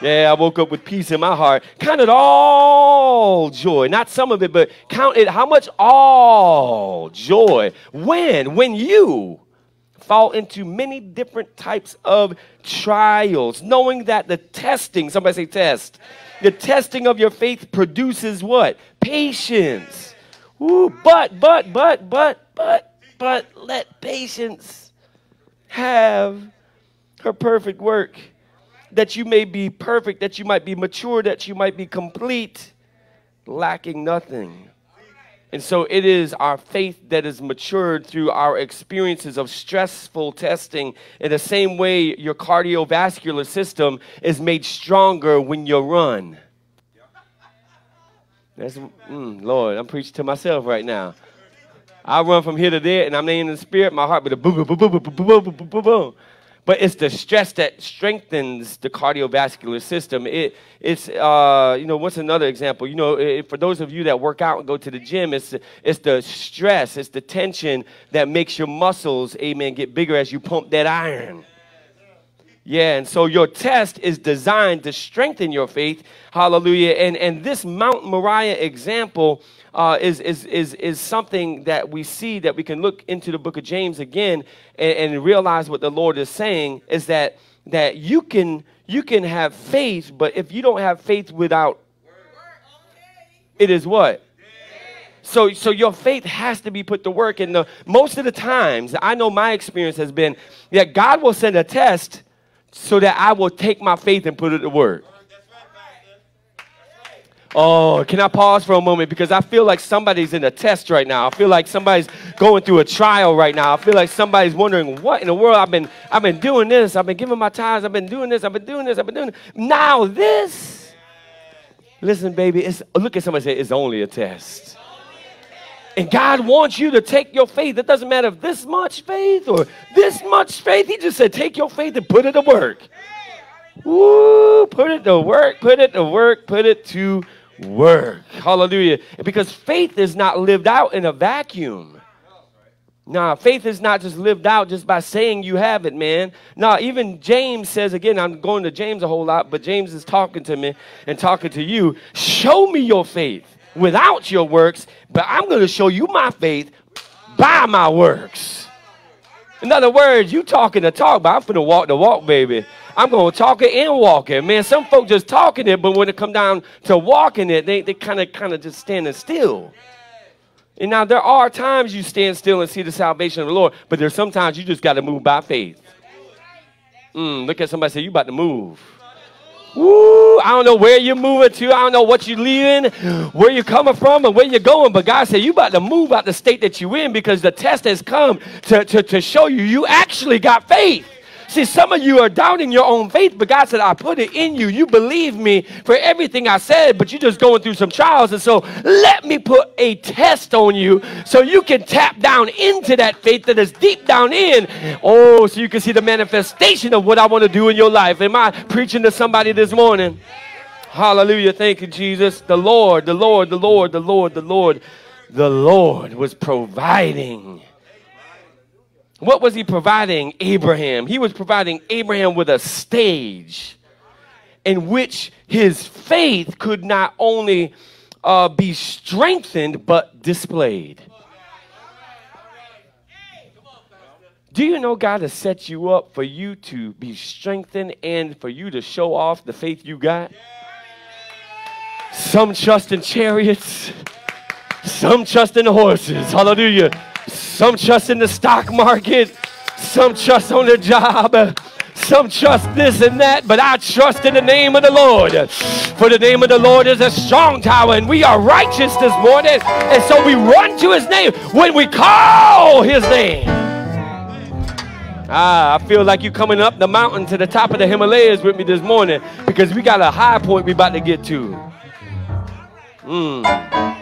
Yeah, I woke up with peace in my heart. Count it all joy. Not some of it, but count it how much all joy. When? When you fall into many different types of trials, knowing that the testing, somebody say test, the testing of your faith produces what? Patience. Ooh, but, but, but, but, but, but let patience have her perfect work that you may be perfect, that you might be mature, that you might be complete, lacking nothing. And so it is our faith that is matured through our experiences of stressful testing. In the same way, your cardiovascular system is made stronger when you run. That's, mm, Lord, I'm preaching to myself right now. I run from here to there, and I'm in the spirit. My heart, but a boom, boom, boom, boom, boom, boom, boom, boom, boom but it's the stress that strengthens the cardiovascular system. It, it's, uh, you know, what's another example? You know, it, for those of you that work out and go to the gym, it's, it's the stress, it's the tension that makes your muscles, amen, get bigger as you pump that iron. Yeah, and so your test is designed to strengthen your faith. Hallelujah. And, and this Mount Moriah example uh, is, is, is, is something that we see that we can look into the book of James again and, and realize what the Lord is saying is that, that you, can, you can have faith, but if you don't have faith without, it is what? So, so your faith has to be put to work. And the, most of the times, I know my experience has been that God will send a test so that I will take my faith and put it to work. Oh, can I pause for a moment? Because I feel like somebody's in a test right now. I feel like somebody's going through a trial right now. I feel like somebody's wondering, what in the world? I've been, I've been doing this. I've been giving my tithes. I've been doing this. I've been doing this. I've been doing this. Now this. Listen, baby, it's, look at somebody say, it's only a test. And God wants you to take your faith. It doesn't matter if this much faith or this much faith. He just said, take your faith and put it to work. Woo, put it to work, put it to work, put it to work. Hallelujah. Because faith is not lived out in a vacuum. Nah, faith is not just lived out just by saying you have it, man. Nah, even James says, again, I'm going to James a whole lot, but James is talking to me and talking to you. Show me your faith without your works, but I'm going to show you my faith by my works. In other words, you talking the talk, but I'm going to walk the walk, baby. I'm going to talk it and walk it. Man, some folks just talking it, but when it come down to walking it, they, they kind of kind of just standing still. And now there are times you stand still and see the salvation of the Lord, but there's sometimes you just got to move by faith. Mm, look at somebody say, you about to move. Woo, I don't know where you're moving to. I don't know what you're leaving, where you're coming from, and where you're going. But God said, You about to move out the state that you're in because the test has come to, to, to show you you actually got faith. See, some of you are doubting your own faith, but God said, I put it in you. You believe me for everything I said, but you're just going through some trials. And so let me put a test on you so you can tap down into that faith that is deep down in. Oh, so you can see the manifestation of what I want to do in your life. Am I preaching to somebody this morning? Hallelujah. Thank you, Jesus. The Lord, the Lord, the Lord, the Lord, the Lord, the Lord was providing what was he providing Abraham? He was providing Abraham with a stage in which his faith could not only uh, be strengthened but displayed. Do you know God has set you up for you to be strengthened and for you to show off the faith you got? Some trust in chariots, some trust in horses. Hallelujah. Some trust in the stock market. Some trust on their job. Some trust this and that, but I trust in the name of the Lord. For the name of the Lord is a strong tower, and we are righteous this morning. And so we run to his name when we call his name. Ah, I feel like you're coming up the mountain to the top of the Himalayas with me this morning because we got a high point we're about to get to. Mm.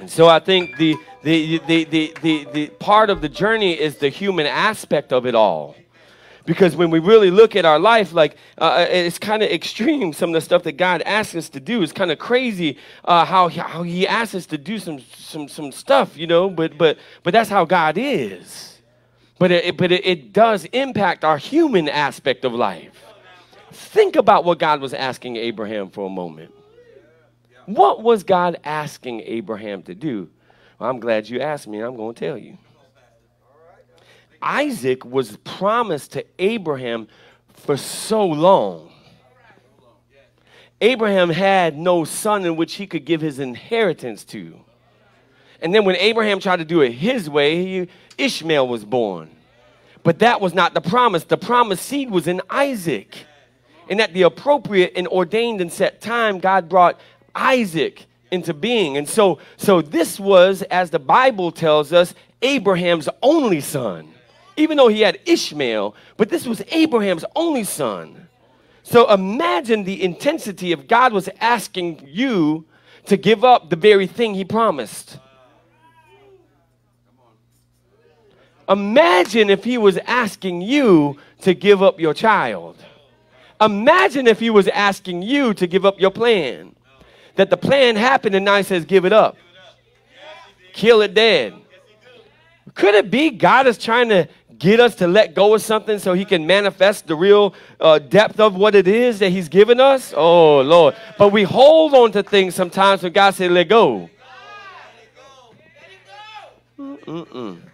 And so I think the the, the, the, the, the part of the journey is the human aspect of it all. Because when we really look at our life like uh, uh it's kind of extreme some of the stuff that god asks us to do. Is kind of crazy uh, how, how he asks us to do some, some, some stuff you know but, but, but that's how god is. But, it, but it, it does impact our human aspect of life. Think about what god was asking abraham for a moment what was god asking abraham to do well, I'm glad you asked me, I'm going to tell you. Isaac was promised to Abraham for so long. Abraham had no son in which he could give his inheritance to. And then when Abraham tried to do it his way, he, Ishmael was born. But that was not the promise. The promised seed was in Isaac. And at the appropriate and ordained and set time, God brought Isaac into being. And so, so this was, as the Bible tells us, Abraham's only son. Even though he had Ishmael, but this was Abraham's only son. So imagine the intensity if God was asking you to give up the very thing he promised. Imagine if he was asking you to give up your child. Imagine if he was asking you to give up your plan that the plan happened and now he says, give it up. Kill it dead. Could it be God is trying to get us to let go of something so he can manifest the real uh, depth of what it is that he's given us? Oh, Lord. But we hold on to things sometimes when God said, let go. Mm-mm.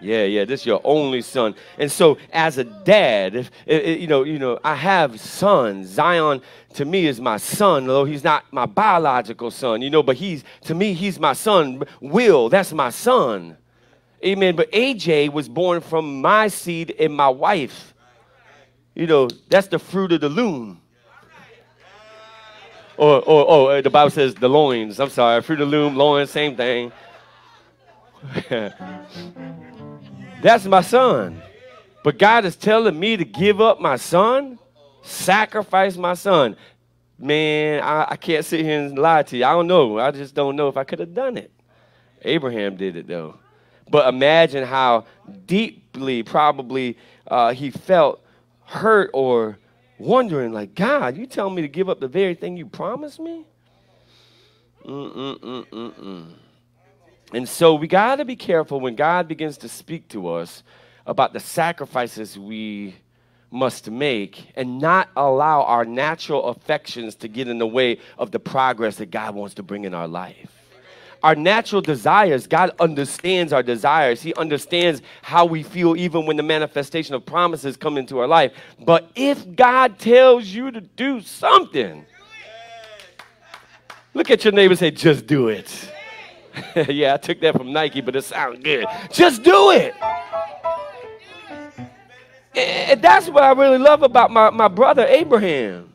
Yeah, yeah, this is your only son. And so as a dad, if, if, you know, you know, I have sons. Zion to me is my son, though he's not my biological son, you know, but he's to me he's my son. Will, that's my son. Amen. But AJ was born from my seed and my wife. You know, that's the fruit of the loom. Or, or, or uh, the Bible says the loins. I'm sorry, fruit of the loom, loins, same thing. [LAUGHS] That's my son. But God is telling me to give up my son, sacrifice my son. Man, I, I can't sit here and lie to you. I don't know. I just don't know if I could have done it. Abraham did it though. But imagine how deeply probably uh, he felt hurt or wondering, like, God, you telling me to give up the very thing you promised me? Mm-mm-mm-mm-mm. And so we got to be careful when God begins to speak to us about the sacrifices we must make and not allow our natural affections to get in the way of the progress that God wants to bring in our life. Our natural desires, God understands our desires. He understands how we feel even when the manifestation of promises come into our life. But if God tells you to do something, look at your neighbor and say, just do it. [LAUGHS] yeah, I took that from Nike, but it sounds good. Just do it. And that's what I really love about my, my brother Abraham.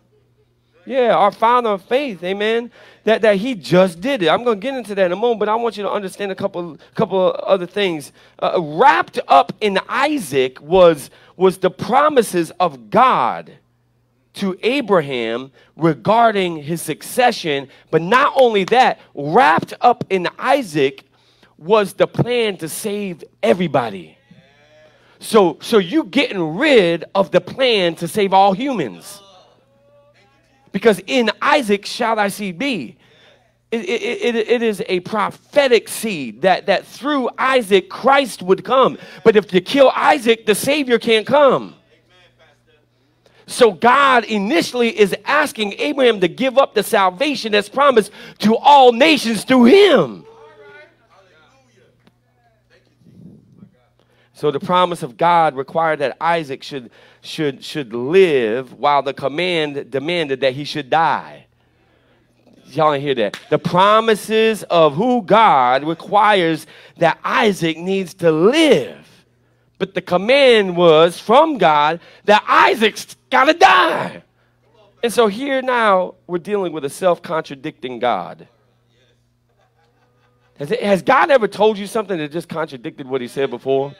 Yeah, our father of faith, amen. That, that he just did it. I'm going to get into that in a moment, but I want you to understand a couple, couple other things. Uh, wrapped up in Isaac was, was the promises of God to Abraham regarding his succession. But not only that, wrapped up in Isaac was the plan to save everybody. So, so you getting rid of the plan to save all humans. Because in Isaac shall thy seed be. It, it, it, it is a prophetic seed that, that through Isaac Christ would come. But if you kill Isaac, the Savior can't come. So God initially is asking Abraham to give up the salvation that's promised to all nations through him. So the promise of God required that Isaac should, should, should live while the command demanded that he should die. Y'all hear that? The promises of who God requires that Isaac needs to live. But the command was from God that Isaac's got to die. And so here now we're dealing with a self contradicting God. Has, it, has God ever told you something that just contradicted what he said before?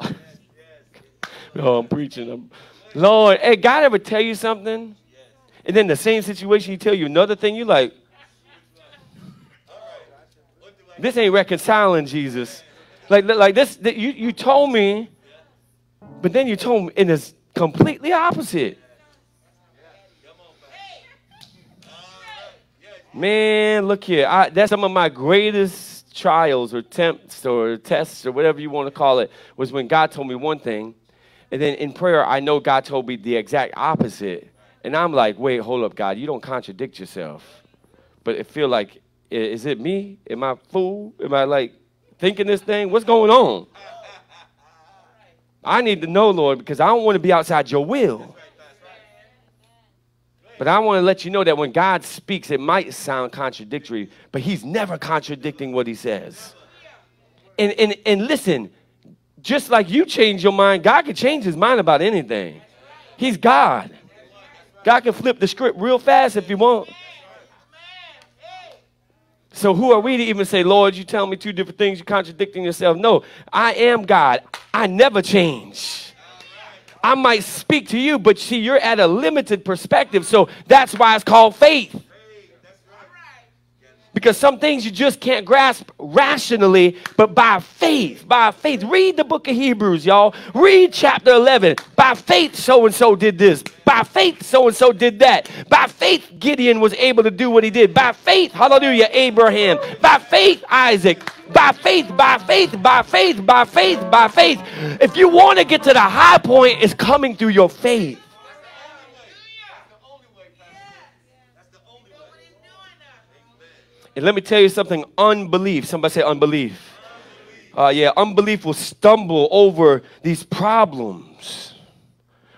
[LAUGHS] no, I'm preaching. I'm, Lord, hey, God ever tell you something? And then the same situation, he tell you another thing, you like, this ain't reconciling Jesus. Like, like this, you, you told me, but then you told me, and it's completely opposite. Man, look here. I, that's some of my greatest trials or attempts or tests or whatever you want to call it was when God told me one thing. And then in prayer, I know God told me the exact opposite. And I'm like, wait, hold up, God. You don't contradict yourself. But it feel like, is it me? Am I fool? Am I like thinking this thing? What's going on? I need to know, Lord, because I don't want to be outside your will. But I want to let you know that when God speaks, it might sound contradictory, but He's never contradicting what He says. And, and, and listen, just like you change your mind, God can change His mind about anything. He's God. God can flip the script real fast if He wants. So who are we to even say, Lord, you tell me two different things, you're contradicting yourself? No, I am God. I never change. I might speak to you, but see, you're at a limited perspective. So that's why it's called faith. Because some things you just can't grasp rationally, but by faith, by faith. Read the book of Hebrews, y'all. Read chapter 11. By faith, so and so did this. By faith, so and so did that. By faith, Gideon was able to do what he did. By faith, hallelujah, Abraham. By faith, Isaac. By faith, by faith, by faith, by faith, by faith. If you want to get to the high point, it's coming through your faith. And let me tell you something unbelief. Somebody say unbelief. Uh, yeah, unbelief will stumble over these problems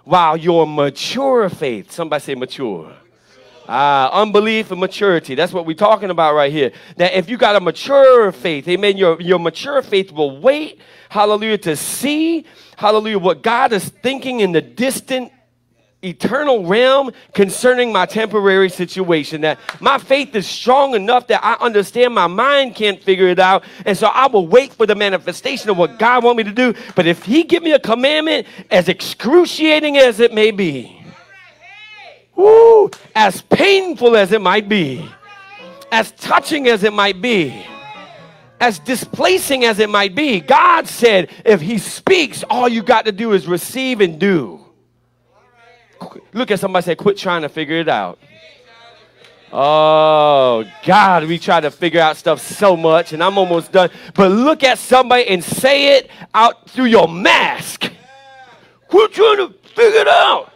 while your mature faith, somebody say mature. Uh, unbelief and maturity. That's what we're talking about right here. That if you got a mature faith, amen, your, your mature faith will wait, hallelujah, to see, hallelujah, what God is thinking in the distant eternal realm concerning my temporary situation. That my faith is strong enough that I understand my mind can't figure it out. And so I will wait for the manifestation of what God wants me to do. But if He give me a commandment, as excruciating as it may be, woo, as painful as it might be, as touching as it might be, as displacing as it might be, God said, if He speaks, all you got to do is receive and do. Look at somebody say, quit trying to figure it out. Oh, God, we try to figure out stuff so much, and I'm almost done. But look at somebody and say it out through your mask. Quit trying to figure it out.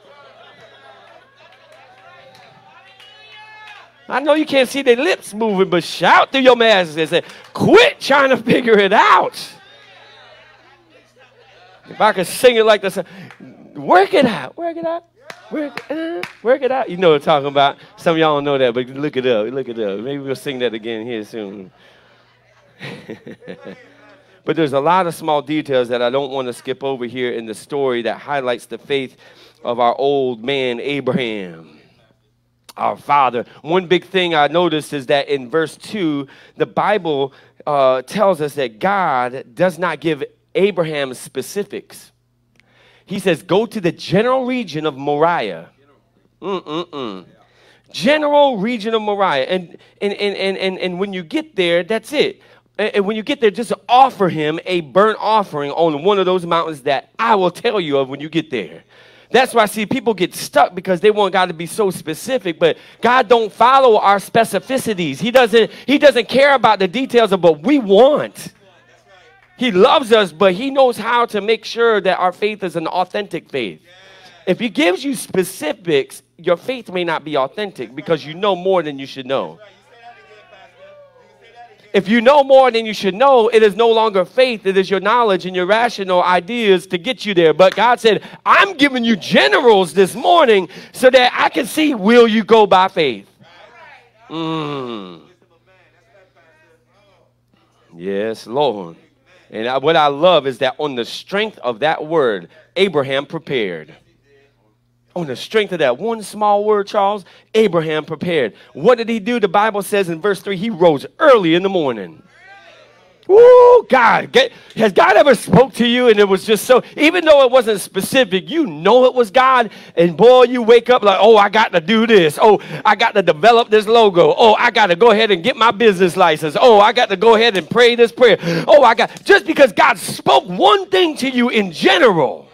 I know you can't see their lips moving, but shout through your mask and say, quit trying to figure it out. If I could sing it like this, work it out, work it out. Work, uh, work it out. You know what I'm talking about. Some of y'all don't know that, but look it up. Look it up. Maybe we'll sing that again here soon. [LAUGHS] But there's a lot of small details that I don't want to skip over here in the story that highlights the faith of our old man Abraham, our father. One big thing I noticed is that in verse 2, the Bible uh, tells us that God does not give Abraham specifics. He says, Go to the general region of Moriah. Mm-mm-mm. General region of Moriah. And, and, and, and, and, and when you get there, that's it. And when you get there, just offer him a burnt offering on one of those mountains that I will tell you of when you get there. That's why I see people get stuck because they want God to be so specific, but God don't follow our specificities. He doesn't, he doesn't care about the details of what we want. He loves us, but he knows how to make sure that our faith is an authentic faith. If he gives you specifics, your faith may not be authentic because you know more than you should know. If you know more than you should know, it is no longer faith. It is your knowledge and your rational ideas to get you there. But God said, I'm giving you generals this morning so that I can see, will you go by faith? Mm. Yes, Lord. And I, what I love is that on the strength of that word, Abraham prepared. On the strength of that one small word, Charles, Abraham prepared. What did he do? The Bible says in verse 3 he rose early in the morning. Woo, God. Get, has God ever spoke to you and it was just so, even though it wasn't specific, you know it was God. And boy, you wake up like, oh, I got to do this. Oh, I got to develop this logo. Oh, I got to go ahead and get my business license. Oh, I got to go ahead and pray this prayer. Oh, I got, just because God spoke one thing to you in general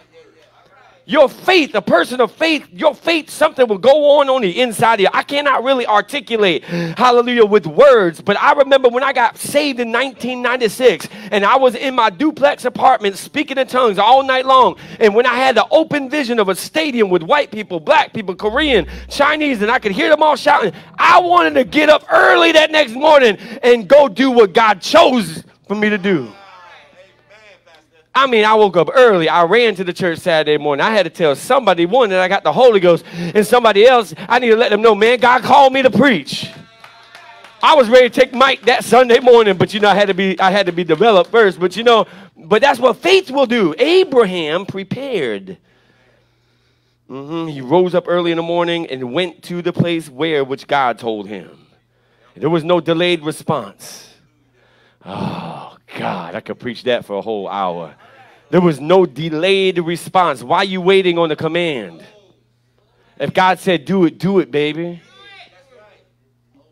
your faith, a person of faith, your faith, something will go on on the inside of you. I cannot really articulate, hallelujah, with words, but I remember when I got saved in 1996 and I was in my duplex apartment speaking in tongues all night long. And when I had the open vision of a stadium with white people, black people, Korean, Chinese, and I could hear them all shouting, I wanted to get up early that next morning and go do what God chose for me to do. I mean, I woke up early. I ran to the church Saturday morning. I had to tell somebody, one, that I got the Holy Ghost, and somebody else, I need to let them know, man, God called me to preach. I was ready to take mic that Sunday morning, but you know, I had to be, I had to be developed first. But you know, but that's what faith will do. Abraham prepared. Mm-hmm. He rose up early in the morning and went to the place where which God told him. There was no delayed response. Oh God, I could preach that for a whole hour. There was no delayed response. Why are you waiting on the command? If God said, do it, do it, baby.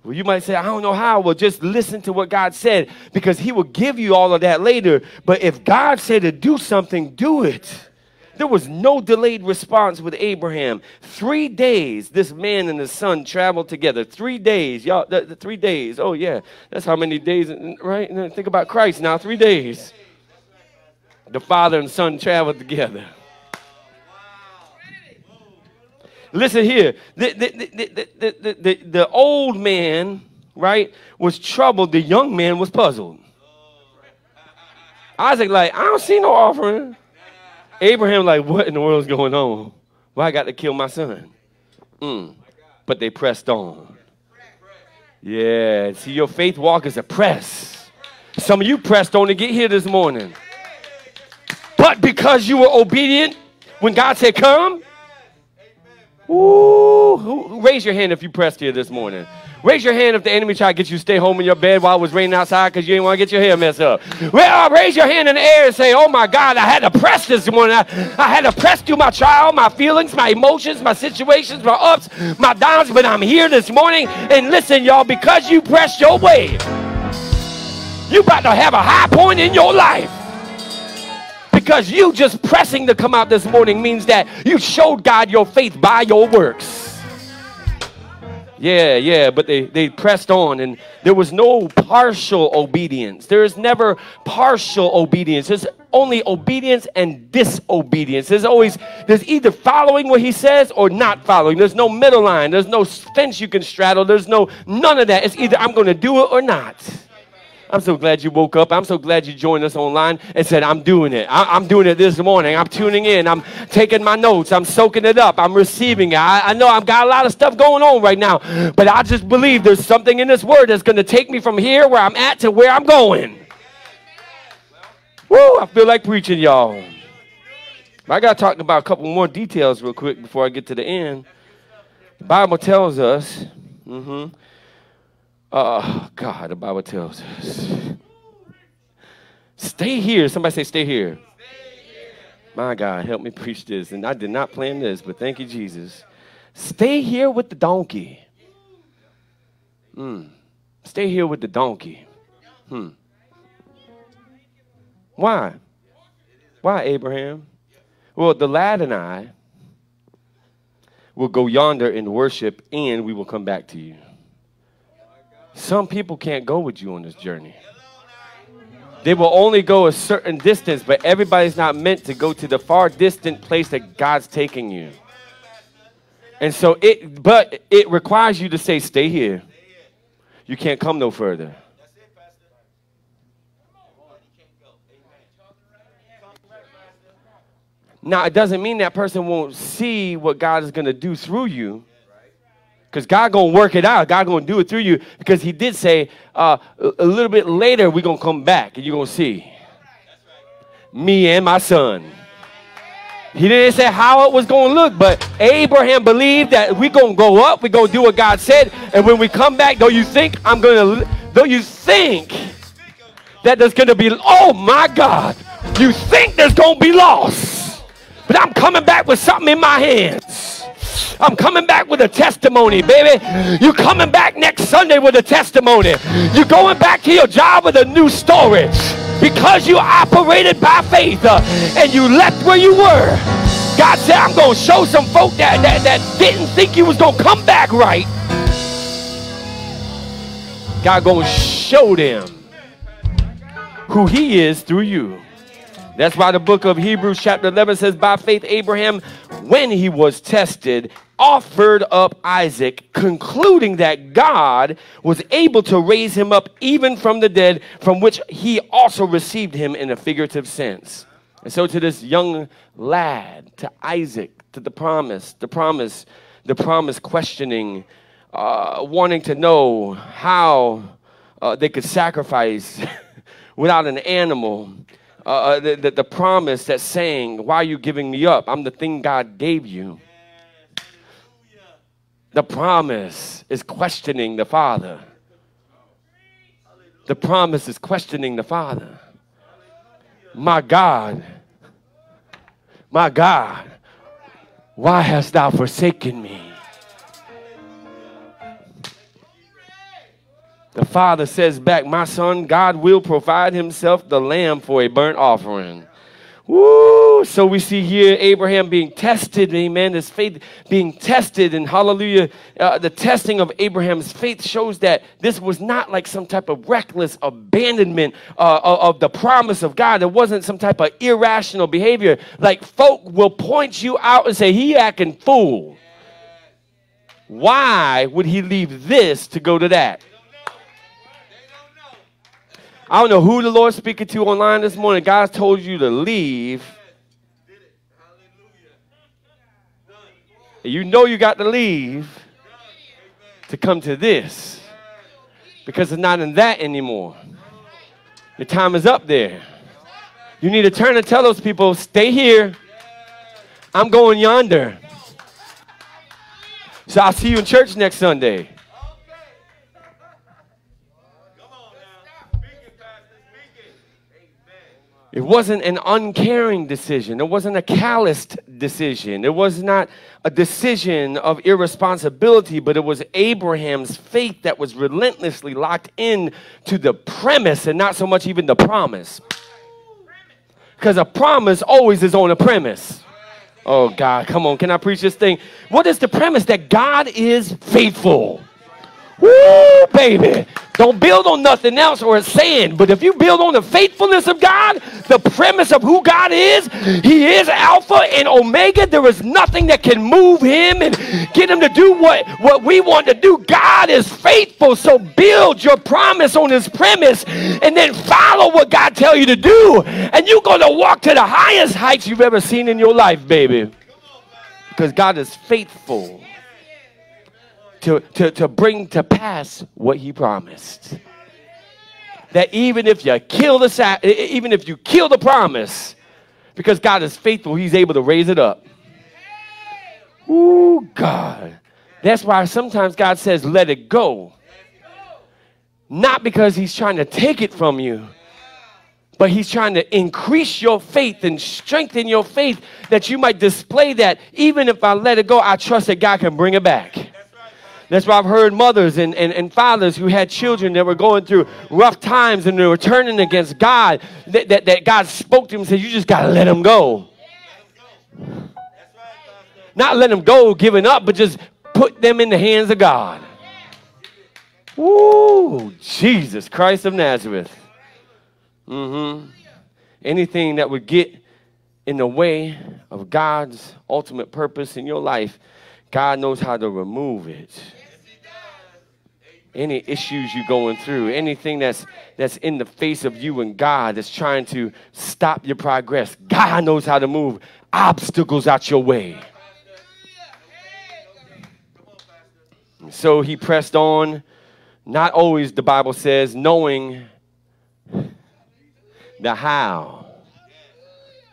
Well, you might say, I don't know how. Well, just listen to what God said because He will give you all of that later. But if God said to do something, do it. There was no delayed response with Abraham. Three days, this man and his son traveled together. Three days, y'all. The, the three days. Oh yeah, that's how many days, right? Think about Christ now. Three days the father and son traveled together. Listen here. The, the, the, the, the, old man, right, was troubled. The young man was puzzled. Isaac, like, I don't see no offering. Abraham, like, what in the world is going on? Why I got to kill my son? Mm. But they pressed on. Yeah, see, your faith walk is a press. Some of you pressed on to get here this morning. But because you were obedient when God said, Come, Ooh, raise your hand if you pressed here this morning. Raise your hand if the enemy tried to get you to stay home in your bed while it was raining outside because you didn't want to get your hair messed up. Well, uh, raise your hand in the air and say, Oh my God, I had to press this morning. I, I had to press through my trial, my feelings, my emotions, my situations, my ups, my downs, but I'm here this morning. And listen, y'all, because you pressed your way, you about to have a high point in your life because you just pressing to come out this morning means that you showed God your faith by your works. Yeah, yeah, but they, they pressed on and there was no partial obedience. There is never partial obedience. There's only obedience and disobedience. There's always, there's either following what he says or not following. There's no middle line. There's no fence you can straddle. There's no, none of that. It's either I'm going to do it or not. I'm so glad you woke up. I'm so glad you joined us online and said, I'm doing it. I- am doing it this morning. I'm tuning in. I'm taking my notes. I'm soaking it up. I'm receiving it. I, I know I've got a lot of stuff going on right now, but I just believe there's something in this word that's going to take me from here where I'm at to where I'm going. Woo, I feel like preaching, y'all. I got to talk about a couple more details real quick before I get to the end. The Bible tells us, mm-hmm, uh, God, the Bible tells us, stay here. Somebody say, stay here. My God, help me preach this. And I did not plan this, but thank you, Jesus. Stay here with the donkey. Mm. Stay here with the donkey. Hmm. Why? Why, Abraham? Well, the lad and I will go yonder and worship, and we will come back to you. Some people can't go with you on this journey. They will only go a certain distance, but everybody's not meant to go to the far distant place that God's taking you. And so it, but it requires you to say, stay here. You can't come no further. Now, it doesn't mean that person won't see what God is going to do through you. Because God to work it out. God to do it through you. Because he did say, uh, a little bit later, going to come back and you're going to see. Me and my son. He didn't say how it was going to look, but Abraham believed that going to go up, going to do what God said, and when we come back, though you think I'm to, though you think that there's going to be, oh my God, you think there's going to be loss, but I'm coming back with something in my hands. I'm coming back with a testimony, baby. You're coming back next Sunday with a testimony. You're going back to your job with a new story because you operated by faith uh, and you left where you were. God said, I'm going to show some folk that, that, that didn't think you was going to come back right. God going to show them who he is through you. That's why the book of Hebrews chapter 11 says, by faith Abraham, when he was tested, offered up Isaac, concluding that God was able to raise him up even from the dead, from which he also received him in a figurative sense. And so to this young lad, to Isaac, to the promise, the promise, the promise questioning, uh, wanting to know how uh, they could sacrifice [LAUGHS] without an animal. Uh, uh, the, the, the promise that's saying, Why are you giving me up? I'm the thing God gave you. The promise is questioning the Father. The promise is questioning the Father. My God, my God, why hast thou forsaken me? The father says back, My son, God will provide himself the lamb for a burnt offering. Woo! So we see here Abraham being tested, amen. His faith being tested, and hallelujah. Uh, the testing of Abraham's faith shows that this was not like some type of reckless abandonment uh, of the promise of God. It wasn't some type of irrational behavior. Like folk will point you out and say, He acting fool. Why would he leave this to go to that? I don't know who the Lord's speaking to online this morning. God told you to leave. You know you got to leave to come to this because it's not in that anymore. Your time is up there. You need to turn and tell those people, stay here. I'm going yonder. So I'll see you in church next Sunday. It wasn't an uncaring decision. It wasn't a calloused decision. It was not a decision of irresponsibility, but it was Abraham's faith that was relentlessly locked in to the premise and not so much even the promise. Because a promise always is on a premise. Oh, God, come on. Can I preach this thing? What is the premise? That God is faithful. Woo, baby. Don't build on nothing else or a sand. But if you build on the faithfulness of God, the premise of who God is, He is Alpha and Omega. There is nothing that can move Him and get Him to do what, what we want to do. God is faithful. So build your promise on His premise and then follow what God tell you to do. And you're going to walk to the highest heights you've ever seen in your life, baby. Because God is faithful to, to, to bring to pass what he promised. that even if you kill the even if you kill the promise, because God is faithful, He's able to raise it up. Ooh, God. That's why sometimes God says, let it go. Not because He's trying to take it from you, but He's trying to increase your faith and strengthen your faith that you might display that even if I let it go, I trust that God can bring it back. That's why I've heard mothers and, and, and fathers who had children that were going through rough times and they were turning against God, that, that, that God spoke to them and said, You just got to let them go. Not let them go giving up, but just put them in the hands of God. Ooh, Jesus Christ of Nazareth. Mm-hmm. Anything that would get in the way of God's ultimate purpose in your life, God knows how to remove it. Any issues you're going through, anything that's that's in the face of you and God that's trying to stop your progress, God knows how to move obstacles out your way. So he pressed on, not always, the Bible says, knowing the how.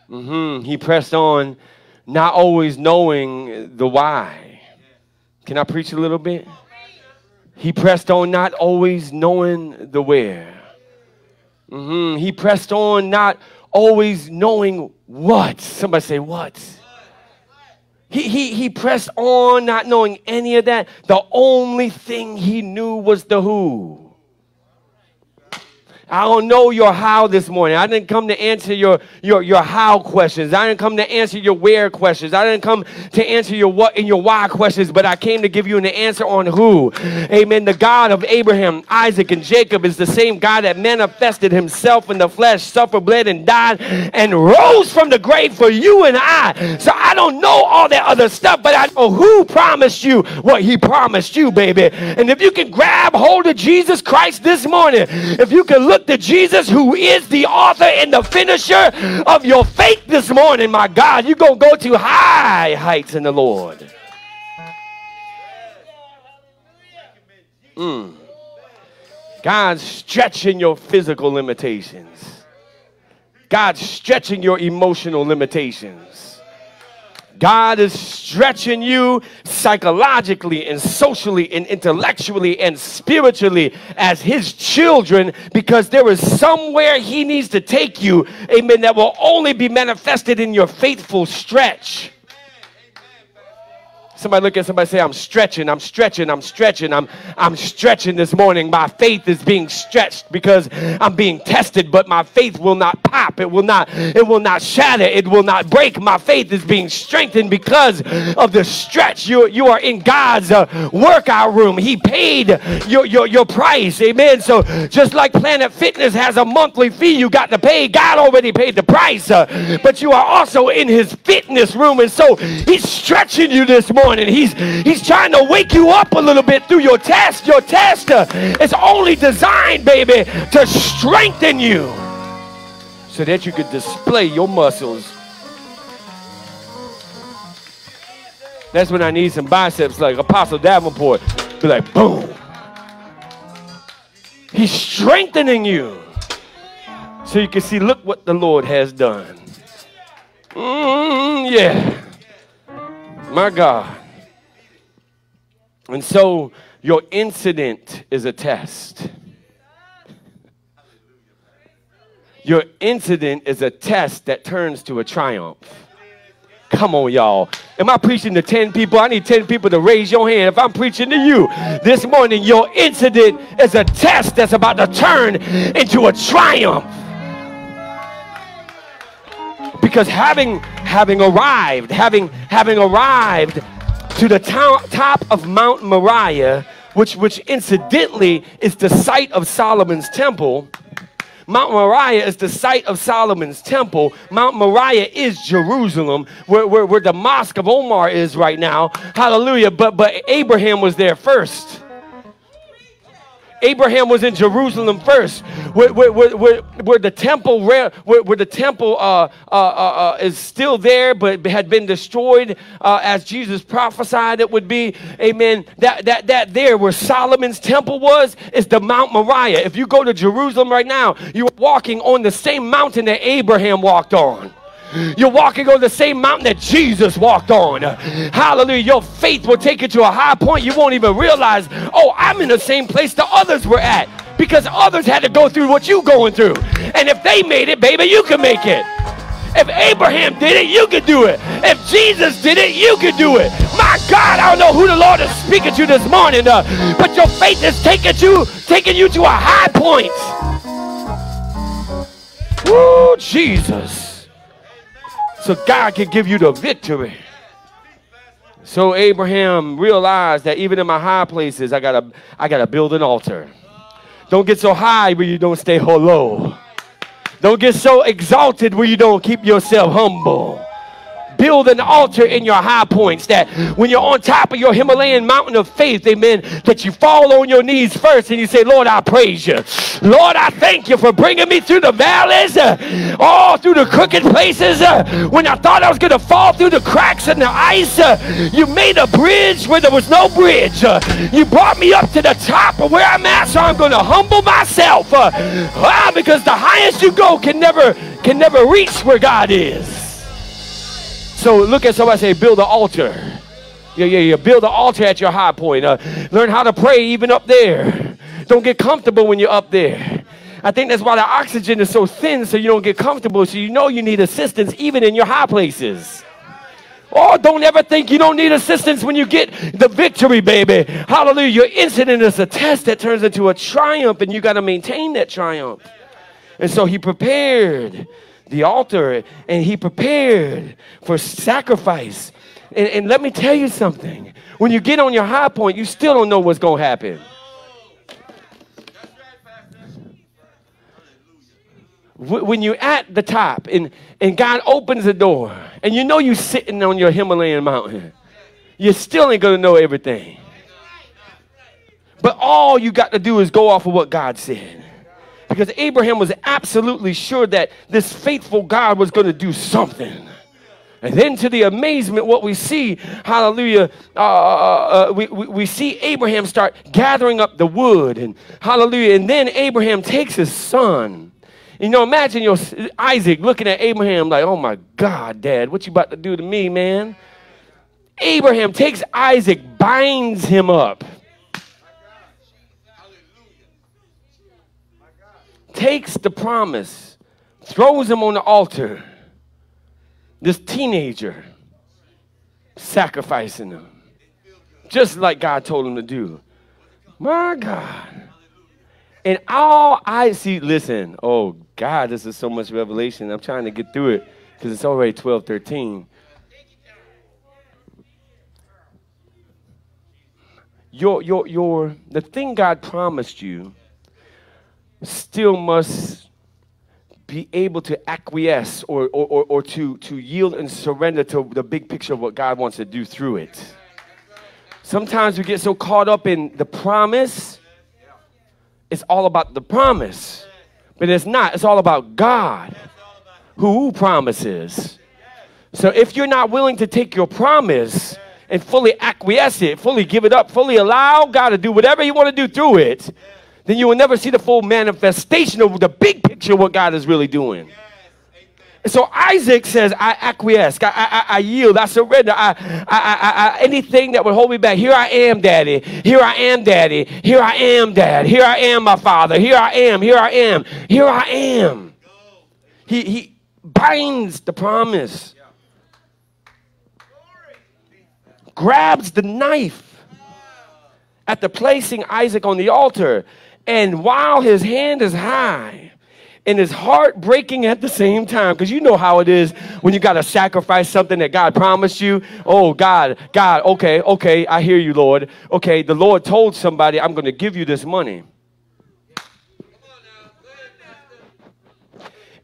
Mm-hmm. He pressed on, not always knowing the why. Can I preach a little bit? He pressed on, not always knowing the where. Mm-hmm. He pressed on, not always knowing what. Somebody say, what? He, he, he pressed on, not knowing any of that. The only thing he knew was the who. I don't know your how this morning. I didn't come to answer your, your, your how questions. I didn't come to answer your where questions. I didn't come to answer your what and your why questions, but I came to give you an answer on who. Amen. The God of Abraham, Isaac, and Jacob is the same God that manifested himself in the flesh, suffered, bled, and died, and rose from the grave for you and I. So I don't know all that other stuff, but I know who promised you what he promised you, baby. And if you can grab hold of Jesus Christ this morning, if you can look look to Jesus, who is the author and the finisher of your faith this morning, my God, you're going to go to high heights in the Lord. Mm. God's stretching your physical limitations. God's stretching your emotional limitations. God is stretching you psychologically and socially and intellectually and spiritually as His children because there is somewhere He needs to take you, amen, that will only be manifested in your faithful stretch. Somebody look at somebody say, I'm stretching, I'm stretching, I'm stretching, I'm, I'm stretching this morning. My faith is being stretched because I'm being tested, but my faith will not pop. It will not, it will not shatter, it will not break. My faith is being strengthened because of the stretch. You, you are in God's uh, workout room. He paid your, your, your price. Amen. So just like Planet Fitness has a monthly fee you got to pay, God already paid the price. Uh, but you are also in his fitness room. And so he's stretching you this morning morning. He's, he's trying to wake you up a little bit through your test. Your test uh, is only designed, baby, to strengthen you so that you could display your muscles. That's when I need some biceps like Apostle Davenport. Be like, boom. He's strengthening you so you can see, look what the Lord has done. Mm, yeah. My God. And so your incident is a test. Your incident is a test that turns to a triumph. Come on, y'all. Am I preaching to 10 people? I need 10 people to raise your hand. If I'm preaching to you this morning, your incident is a test that's about to turn into a triumph. Because having having arrived, having having arrived to the top of Mount Moriah, which, which incidentally is the site of Solomon's temple. Mount Moriah is the site of Solomon's temple. Mount Moriah is Jerusalem, where, where, where the Mosque of Omar is right now. Hallelujah. But, but Abraham was there first. Abraham was in Jerusalem first, where, where, where, where the temple where, where the temple uh, uh, uh, uh, is still there, but had been destroyed uh, as Jesus prophesied it would be. Amen. That that that there where Solomon's temple was is the Mount Moriah. If you go to Jerusalem right now, you're walking on the same mountain that Abraham walked on. You're walking on the same mountain that Jesus walked on. Hallelujah. Your faith will take you to a high point. You won't even realize, oh, I'm in the same place the others were at because others had to go through what you're going through. And if they made it, baby, you can make it. If Abraham did it, you can do it. If Jesus did it, you can do it. My God, I don't know who the Lord is speaking to this morning, uh, but your faith is taking you, taking you to a high point. Woo, Jesus so God can give you the victory. So Abraham realized that even in my high places, I gotta, I gotta build an altar. Don't get so high where you don't stay low. Don't get so exalted where you don't keep yourself humble build an altar in your high points that when you're on top of your Himalayan mountain of faith, amen, that you fall on your knees first and you say, Lord, I praise you. Lord, I thank you for bringing me through the valleys, uh, all through the crooked places. Uh, when I thought I was going to fall through the cracks in the ice, uh, you made a bridge where there was no bridge. Uh, you brought me up to the top of where I'm at, so I'm going to humble myself. Uh, ah, because the highest you go can never can never reach where God is. So look at somebody say, build an altar. Yeah, yeah, yeah. Build an altar at your high point. Uh, learn how to pray even up there. Don't get comfortable when you're up there. I think that's why the oxygen is so thin so you don't get comfortable. So you know you need assistance even in your high places. Oh, don't ever think you don't need assistance when you get the victory, baby. Hallelujah. Your incident is a test that turns into a triumph, and you got to maintain that triumph. And so he prepared the altar and he prepared for sacrifice. And, and, let me tell you something when you get on your high point, you still don't know what's going to happen. When you're at the top and, and God opens the door and you know you're sitting on your Himalayan mountain, you still ain't going to know everything. But all you got to do is go off of what God said. Because Abraham was absolutely sure that this faithful God was going to do something. And then, to the amazement, what we see, hallelujah, uh, uh, uh, we, we, we see Abraham start gathering up the wood, and hallelujah. And then Abraham takes his son. You know, imagine your Isaac looking at Abraham like, oh my God, Dad, what you about to do to me, man? Abraham takes Isaac, binds him up. Takes the promise, throws him on the altar. This teenager sacrificing him, just like God told him to do. My God. And all I see, listen, oh God, this is so much revelation. I'm trying to get through it because it's already 12 13. Your, your, your, the thing God promised you still must be able to acquiesce or, or, or, or, to, to yield and surrender to the big picture of what God wants to do through it. Sometimes we get so caught up in the promise, it's all about the promise. But it's not, it's all about God who promises. So if you're not willing to take your promise and fully acquiesce it, fully give it up, fully allow God to do whatever He want to do through it, then you will never see the full manifestation of the big picture of what God is really doing. So Isaac says, I acquiesce, I, I, I yield, I surrender, I, I, I, anything that would hold me back. Here I am, daddy. Here I am, daddy. Here I am, dad. Here I am, my father. Here I am, here I am, here I am. He, he binds the promise, grabs the knife at the placing Isaac on the altar. And while his hand is high and his heart breaking at the same time, because you know how it is when you got to sacrifice something that God promised you. Oh, God, God, okay, okay, I hear you, Lord. Okay, the Lord told somebody, I'm going to give you this money.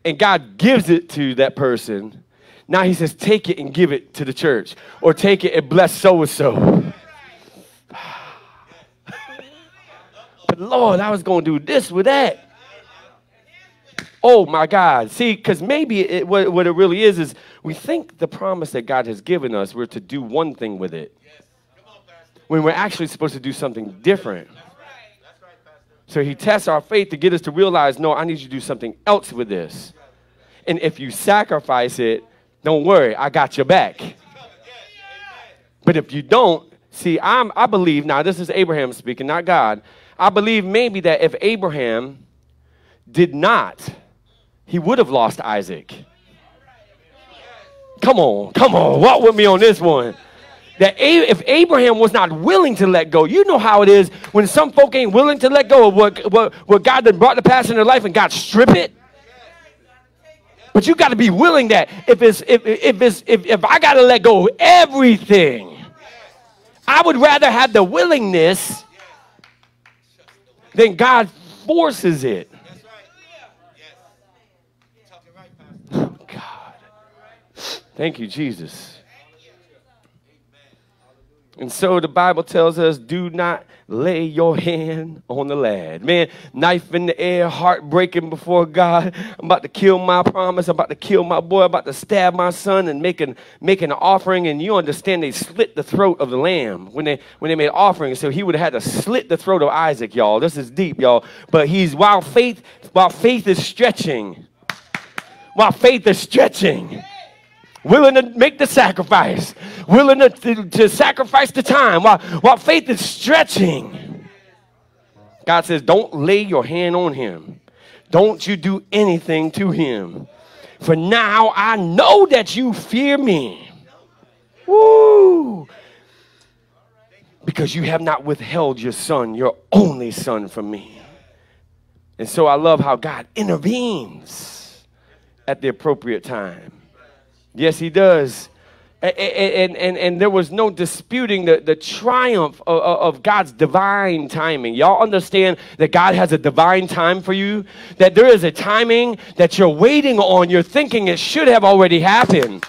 And God gives it to that person. Now he says, take it and give it to the church, or take it and bless so and so. Lord, I was going to do this with that. Oh my God. See, because maybe it, what, what it really is is we think the promise that God has given us, we're to do one thing with it. When we're actually supposed to do something different. So he tests our faith to get us to realize, no, I need you to do something else with this. And if you sacrifice it, don't worry, I got your back. But if you don't, see, I'm, I believe, now this is Abraham speaking, not God. I believe maybe that if Abraham did not, he would have lost Isaac. Come on, come on, walk with me on this one that if Abraham was not willing to let go, you know how it is when some folk ain't willing to let go of what, what, what God that brought the past in their life and God strip it. But you got to be willing that if it's if if it's if, if I got to let go of everything, I would rather have the willingness than God forces it. Oh God. Thank you, Jesus. And so the Bible tells us, do not lay your hand on the lad. Man, knife in the air, heart breaking before God. I'm about to kill my promise. I'm about to kill my boy. I'm about to stab my son and make an, make an offering. And you understand they slit the throat of the lamb when they, when they made offerings. So he would have had to slit the throat of Isaac, y'all. This is deep, y'all. But he's, while faith, while faith is stretching, while faith is stretching, willing to make the sacrifice, willing to, to, to, sacrifice the time while, while faith is stretching. God says, Don't lay your hand on him. Don't you do anything to him. For now I know that you fear me. Woo! Because you have not withheld your son, your only son, from me. And so I love how God intervenes at the appropriate time. Yes, he does. And, and, and, there was no disputing the, the triumph of, of, God's divine timing. Y'all understand that God has a divine time for you? That there is a timing that you're waiting on, you're thinking it should have already happened.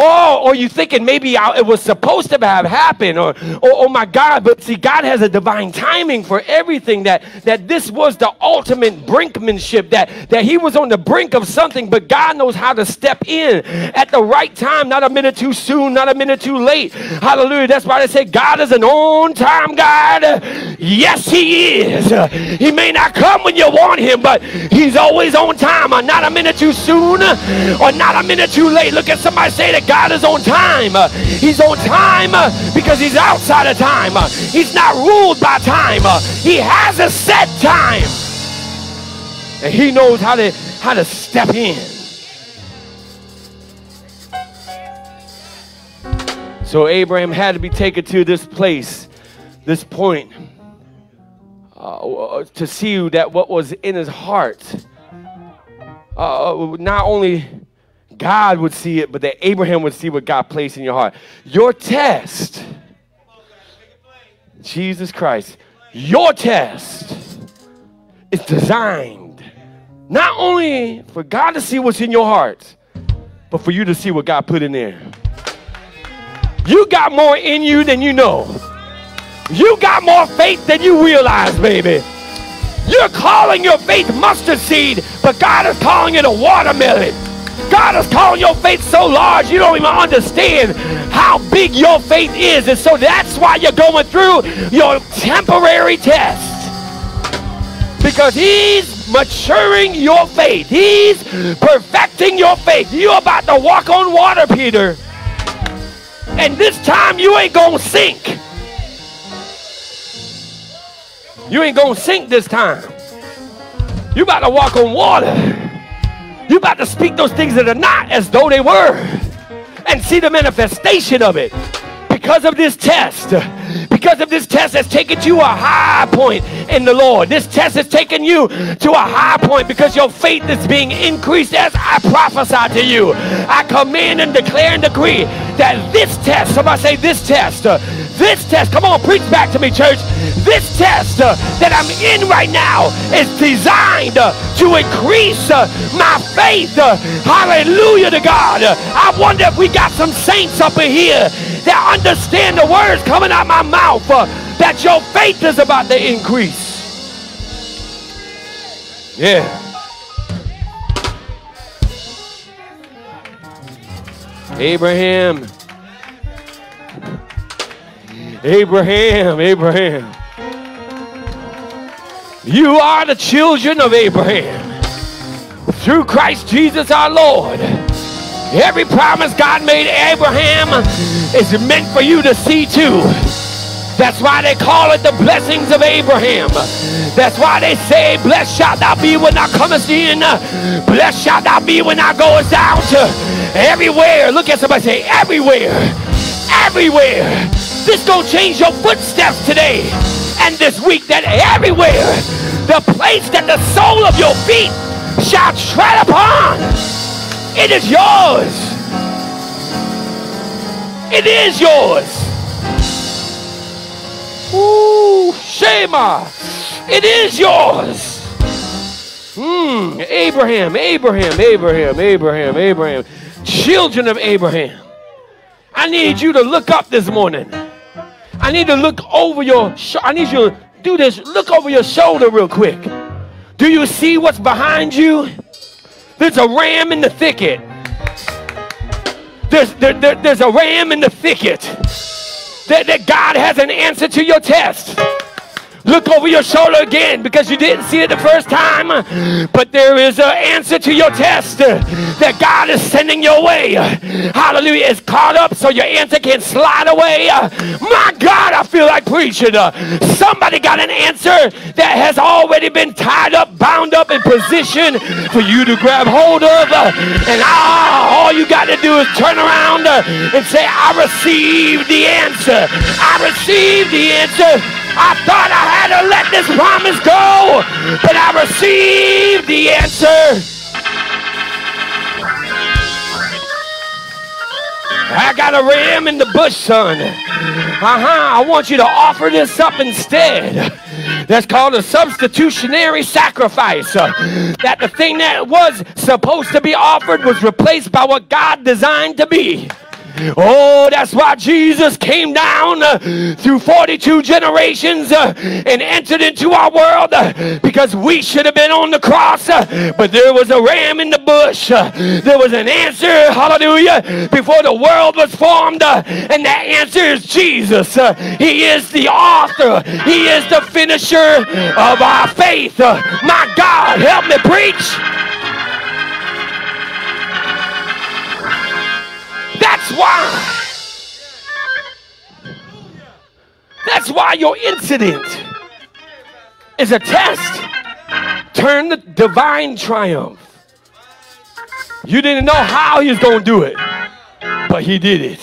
Oh, or you thinking maybe it was supposed to have happened, or, or oh my God, but see, God has a divine timing for everything. That that this was the ultimate brinkmanship. That that He was on the brink of something, but God knows how to step in at the right time, not a minute too soon, not a minute too late. Hallelujah. That's why they say God is an on-time God. Yes, He is. He may not come when you want Him, but He's always on time, or not a minute too soon, or not a minute too late. Look at somebody say that God is on time. He's on time because he's outside of time. He's not ruled by time. He has a set time. And he knows how to how to step in. So Abraham had to be taken to this place, this point, uh, to see that what was in his heart, uh, not only God would see it, but that Abraham would see what God placed in your heart. Your test, Jesus Christ, your test is designed not only for God to see what's in your heart, but for you to see what God put in there. You got more in you than you know. You got more faith than you realize, baby. You're calling your faith mustard seed, but God is calling it a watermelon. God is calling your faith so large you don't even understand how big your faith is. And so that's why you're going through your temporary test. Because he's maturing your faith. He's perfecting your faith. You're about to walk on water, Peter. And this time you ain't going to sink. You ain't going to sink this time. You about to walk on water. You about to speak those things that are not as though they were and see the manifestation of it because of this test. Because of this test has taken you a high point in the Lord. This test has taken you to a high point because your faith is being increased as I prophesy to you. I command and declare and decree that this test, somebody say this test, uh, this test, come on, preach back to me, church. This test uh, that I'm in right now is designed uh, to increase uh, my faith. Uh, hallelujah to God. Uh, I wonder if we got some saints up in here that understand the words coming out my mouth uh, that your faith is about to increase. Yeah. Abraham. Abraham, Abraham. You are the children of Abraham. Through Christ Jesus our Lord. Every promise God made Abraham is meant for you to see too. That's why they call it the blessings of Abraham. That's why they say, Blessed shalt thou be when thou comest in. Blessed shalt thou be when thou goest out. Everywhere. Look at somebody say, everywhere. Everywhere. This gonna change your footsteps today and this week that everywhere the place that the sole of your feet shall tread upon it is yours. It is yours. Ooh, Shema. It is yours. Hmm. Abraham, Abraham, Abraham, Abraham, Abraham. Children of Abraham. I need you to look up this morning. I need to look over your I need you to do this. Look over your shoulder real quick. Do you see what's behind you? There's a ram in the thicket. There's, there, there, there's a ram in the thicket. That, that God has an answer to your test. Look over your shoulder again because you didn't see it the first time. But there is an answer to your test that God is sending your way. Hallelujah. It's caught up so your answer can slide away. My God, I feel like preaching. Somebody got an answer that has already been tied up, bound up in position for you to grab hold of. And all you got to do is turn around and say, I received the answer. I received the answer. I thought I had to let this promise go, but I received the answer. I got a ram in the bush, son. Uh-huh. I want you to offer this up instead. That's called a substitutionary sacrifice. Uh, that the thing that was supposed to be offered was replaced by what God designed to be. Oh, that's why Jesus came down uh, through 42 generations uh, and entered into our world uh, because we should have been on the cross, uh, but there was a ram in the bush. Uh, there was an answer, hallelujah, before the world was formed, uh, and that answer is Jesus. he is the author, He is the finisher of our faith. my God, help me preach. That's why. That's why your incident is a test. Turn the divine triumph. You didn't know how he was going to do it, but he did it.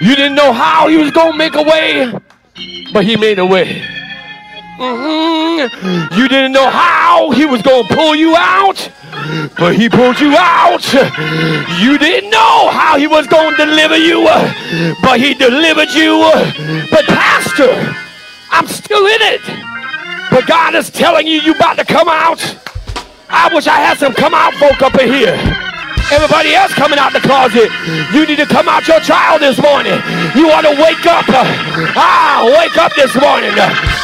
You didn't know how he was going to make a way, but he made a way. Mm-hmm. You didn't know how he was going to pull you out, but he pulled you out. You didn't know how he was going to deliver you, uh, but he delivered you. Uh. But pastor, I'm still in it. But God is telling you you about to come out. I wish I had some come out folk up in here. Everybody else coming out the closet. You need to come out your child this morning. You want to wake up. Uh. Ah, wake up this morning.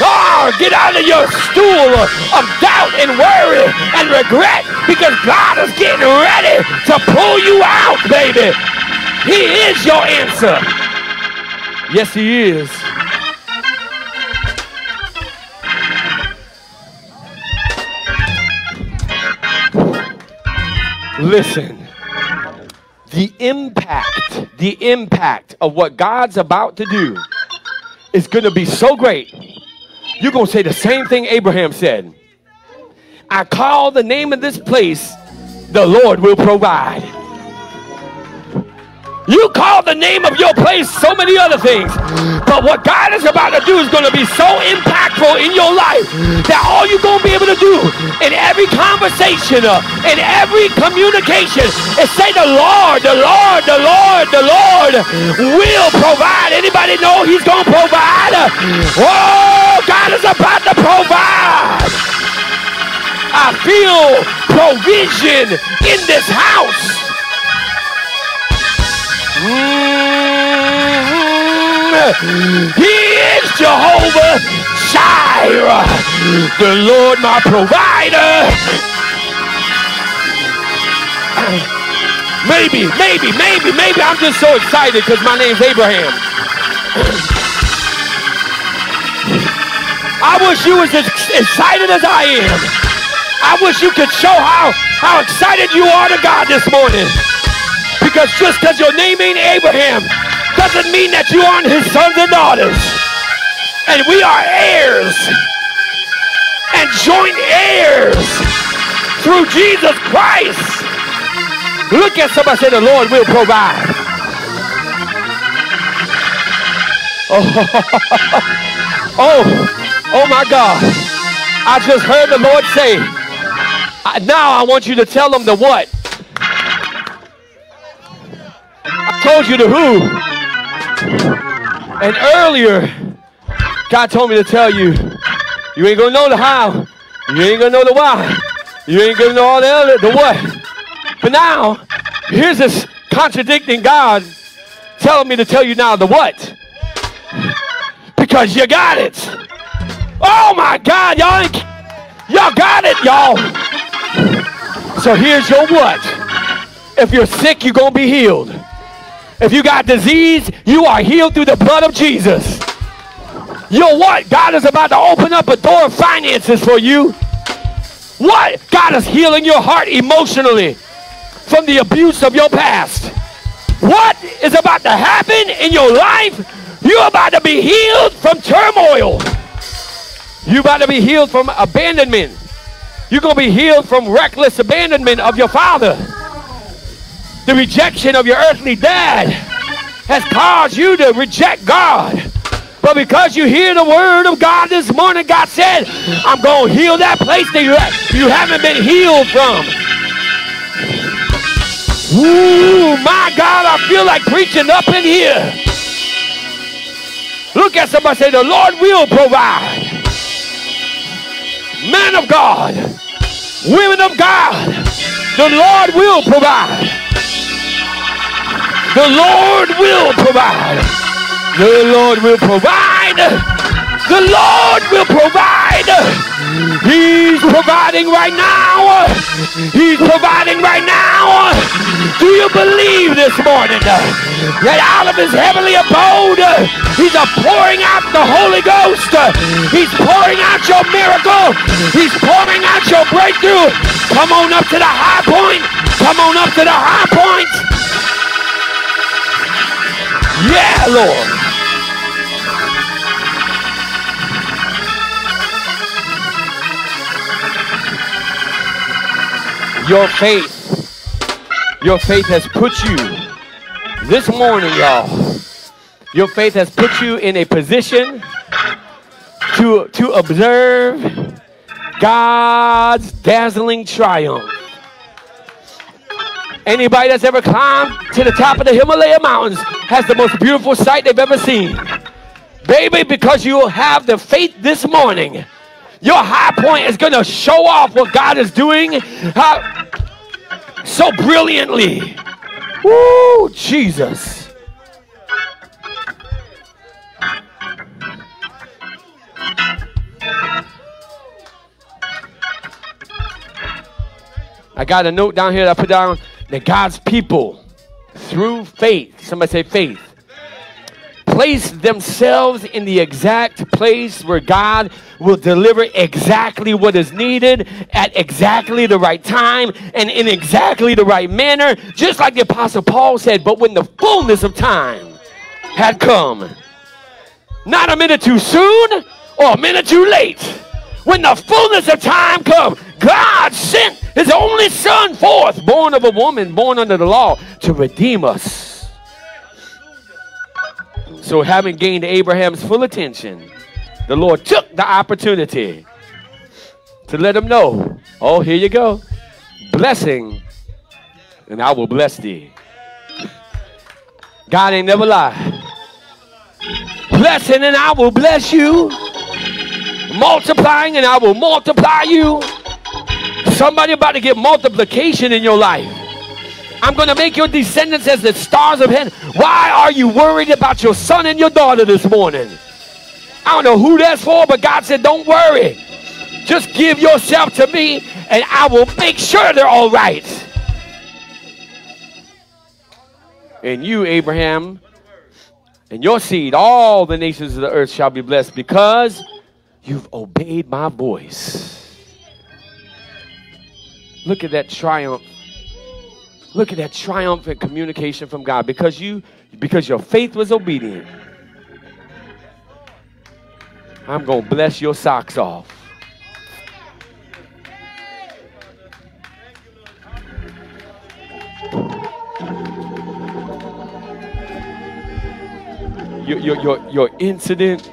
Ah, get out of your stool of doubt and worry and regret because God is getting ready to pull you out, baby. He is your answer. Yes, he is. Listen the impact, the impact of what God's about to do is going to be so great. You're going to say the same thing Abraham said. I call the name of this place, the Lord will provide. You call the name of your place so many other things. But what God is about to do is going to be so impactful in your life that all you're going to be able to do in every conversation, uh, in every communication is say the Lord, the Lord, the Lord, the Lord will provide. Anybody know he's going to provide? Oh, God is about to provide. I feel provision in this house. Mm-hmm. He is Jehovah Jireh, the Lord my provider. Maybe, maybe, maybe, maybe I'm just so excited because my name's Abraham. I wish you was as excited as I am. I wish you could show how, how excited you are to God this morning. Because just because your name ain't Abraham doesn't mean that you aren't his sons and daughters. And we are heirs and joint heirs through Jesus Christ. Look at somebody say, The Lord will provide. [LAUGHS] Oh, oh, oh my God. I just heard the Lord say, now I want you to tell them the what. I told you the who. And earlier, God told me to tell you, you ain't gonna know the how, you ain't gonna know the why, you ain't gonna know all the other, the what. But now, here's this contradicting God telling me to tell you now the what. Because you got it. Oh my God, y'all, y'all got it, y'all. So here's your what. If you're sick, you're to be healed. If you got disease, you are healed through the blood of Jesus. Your what? God is about to open up a door of finances for you. What? God is healing your heart emotionally from the abuse of your past. What is about to happen in your life? You're about to be healed from turmoil. You're about to be healed from abandonment. You're going to be healed from reckless abandonment of your father. The rejection of your earthly dad has caused you to reject God. But because you hear the word of God this morning, God said, I'm going to heal that place that you, you haven't been healed from. Ooh, my God, I feel like preaching up in here. Look at somebody say, the Lord will provide. Man of God, women of God, the Lord will provide. The Lord will provide. The Lord will provide. The Lord will provide. He's providing right now. He's providing right now. Do you believe this morning that out of his heavenly abode, he's pouring out the Holy Ghost. He's pouring out your miracle. He's pouring out your breakthrough. Come on up to the high point. Come on up to the high point. Yeah, Lord. Your faith, your faith has put you this morning, y'all. Your faith has put you in a position to, to observe God's dazzling triumph. Anybody that's ever climbed to the top of the Himalaya mountains has the most beautiful sight they've ever seen. Baby, because you have the faith this morning your high point is going to show off what God is doing uh, so brilliantly. Woo, Jesus. I got a note down here that I put down that God's people, through faith, somebody say faith, place themselves in the exact place where God will deliver exactly what is needed at exactly the right time and in exactly the right manner, just like the Apostle Paul said. But when the fullness of time had come, not a minute too soon or a minute too late, when the fullness of time come, God sent his only son forth, born of a woman, born under the law, to redeem us so, having gained Abraham's full attention, the Lord took the opportunity to let him know oh, here you go. Blessing, and I will bless thee. God ain't never lied. Blessing, and I will bless you. Multiplying, and I will multiply you. Somebody about to get multiplication in your life. I'm going to make your descendants as the stars of heaven. Why are you worried about your son and your daughter this morning? I don't know who that's for, but God said, don't worry. Just give yourself to me, and I will make sure they're all right. And you, Abraham, and your seed, all the nations of the earth shall be blessed because you've obeyed my voice. Look at that triumph. Look at that triumphant communication from God because you because your faith was obedient. I'm going to bless your socks off. Your, your, your, your incident,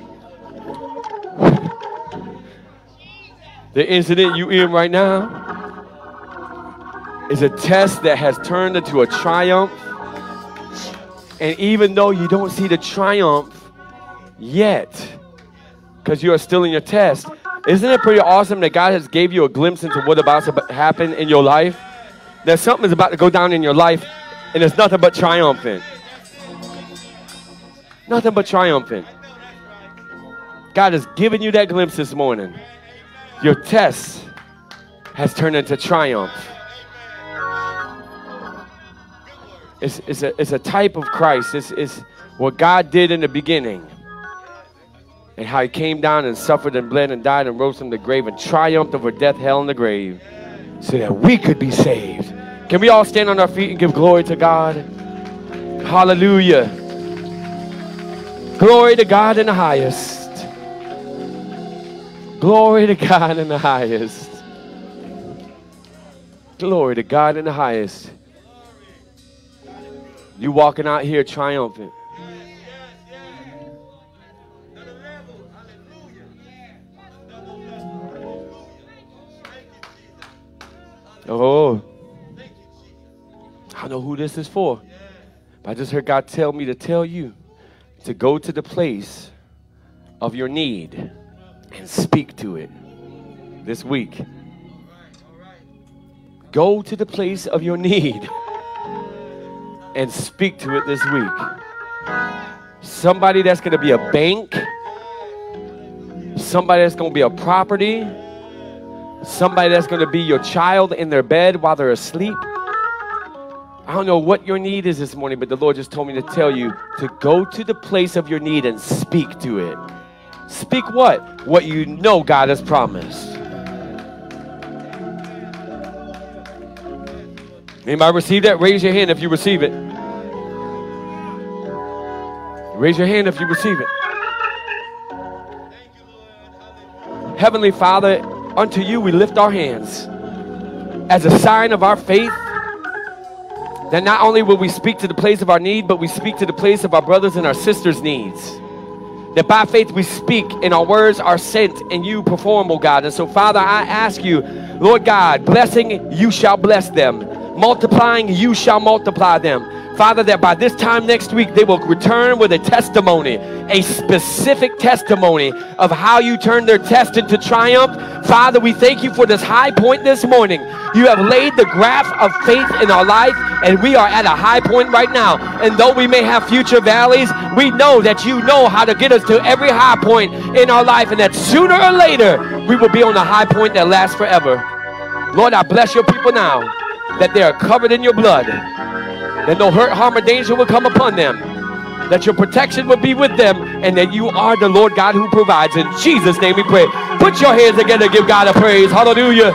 the incident you in right now, is a test that has turned into a triumph. And even though you don't see the triumph yet, because you are still in your test, isn't it pretty awesome that God has gave you a glimpse into what about to happen in your life? That something is about to go down in your life, and it's nothing but triumphant. Nothing but triumphant. God has given you that glimpse this morning. Your test has turned into triumph. It's, it's, a, it's a type of Christ. It's, it's what God did in the beginning. And how he came down and suffered and bled and died and rose from the grave and triumphed over death, hell, and the grave so that we could be saved. Can we all stand on our feet and give glory to God? Hallelujah. Glory to God in the highest. Glory to God in the highest. Glory to God in the highest. You walking out here triumphant. Oh. I know who this is for. But I just heard God tell me to tell you to go to the place of your need and speak to it this week. Go to the place of your need and speak to it this week. Somebody that's going to be a bank, somebody that's going to be a property, somebody that's going to be your child in their bed while they're asleep. I don't know what your need is this morning, but the Lord just told me to tell you to go to the place of your need and speak to it. Speak what? What you know God has promised. Anybody receive that? Raise your hand if you receive it. Raise your hand if you receive it. Heavenly Father, unto you we lift our hands as a sign of our faith that not only will we speak to the place of our need, but we speak to the place of our brothers and our sisters' needs. That by faith we speak and our words are sent and you perform, oh God. And so, Father, I ask you, Lord God, blessing, you shall bless them. Multiplying, you shall multiply them. Father, that by this time next week they will return with a testimony, a specific testimony of how you turned their test into triumph. Father, we thank you for this high point this morning. You have laid the graph of faith in our life, and we are at a high point right now. And though we may have future valleys, we know that you know how to get us to every high point in our life, and that sooner or later we will be on the high point that lasts forever. Lord, I bless your people now that they are covered in your blood that no hurt, harm, or danger will come upon them, that your protection will be with them, and that you are the Lord God who provides. In Jesus' name we pray. Put your hands together, give God a praise. Hallelujah.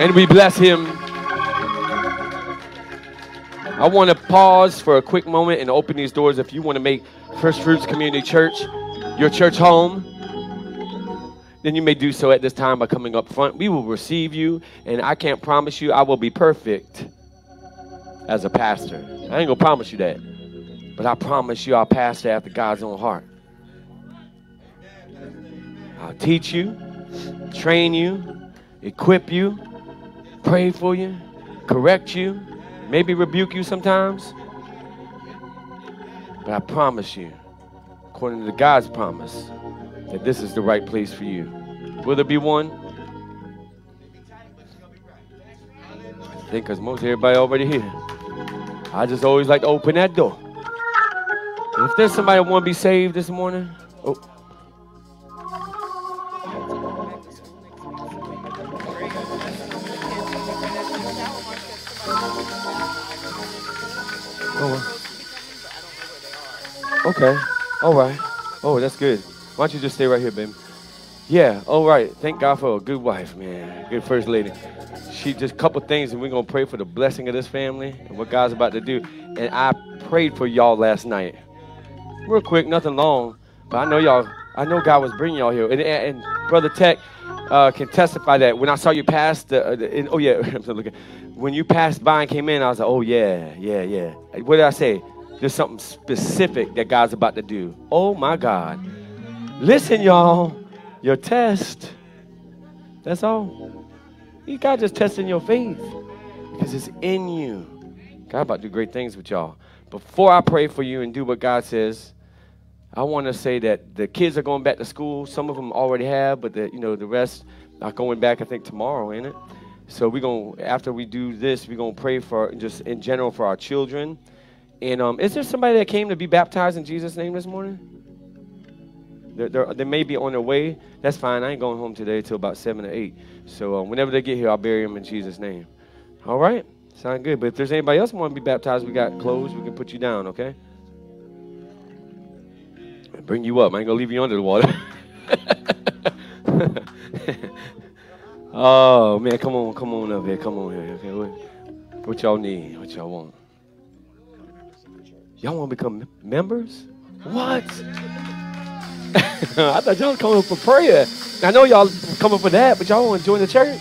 And we bless him. I want to pause for a quick moment and open these doors. If you want to make First Fruits Community Church your church home, then you may do so at this time by coming up front. We will receive you, and I can't promise you I will be perfect as a pastor. I ain't gonna promise you that. But I promise you I'll pastor after God's own heart. I'll teach you, train you, equip you, pray for you, correct you, maybe rebuke you sometimes. But I promise you, according to God's promise, that this is the right place for you. Will there be one? I think because most everybody already here. I just always like to open that door. If there's somebody want to be saved this morning, oh. Oh, Okay. All right. Oh, that's good. Why don't you just stay right here, baby? Yeah. All right. Thank God for a good wife, man. Good first lady. She just a couple things, and we're gonna pray for the blessing of this family and what God's about to do. And I prayed for y'all last night. Real quick, nothing long, but I know y'all. I know God was bringing y'all here, and, and, and brother Tech uh, can testify that when I saw you pass the, uh, the and, oh yeah, [LAUGHS] I'm looking. When you passed by and came in, I was like, oh yeah, yeah, yeah. What did I say? There's something specific that God's about to do. Oh my God. Listen, y'all, your test. That's all. You God just testing your faith because it's in you. God about to do great things with y'all. Before I pray for you and do what God says, I want to say that the kids are going back to school. Some of them already have, but the, you know the rest are going back. I think tomorrow, ain't it? So we're gonna after we do this, we're gonna pray for just in general for our children and um, is there somebody that came to be baptized in Jesus' name this morning? They're, they're, they may be on their way. That's fine. I ain't going home today till about 7 or 8. So um, whenever they get here, I'll bury them in Jesus' name. All right? Sound good. But if there's anybody else want to be baptized, we got clothes. We can put you down, okay? Bring you up. I ain't going to leave you under the water. [LAUGHS] oh, man. Come on. Come on up here. Come on here. Okay. What, what y'all need? What y'all want? Y'all want to become members? What? [LAUGHS] I thought y'all coming for prayer. I know y'all coming for that, but y'all want to join the church?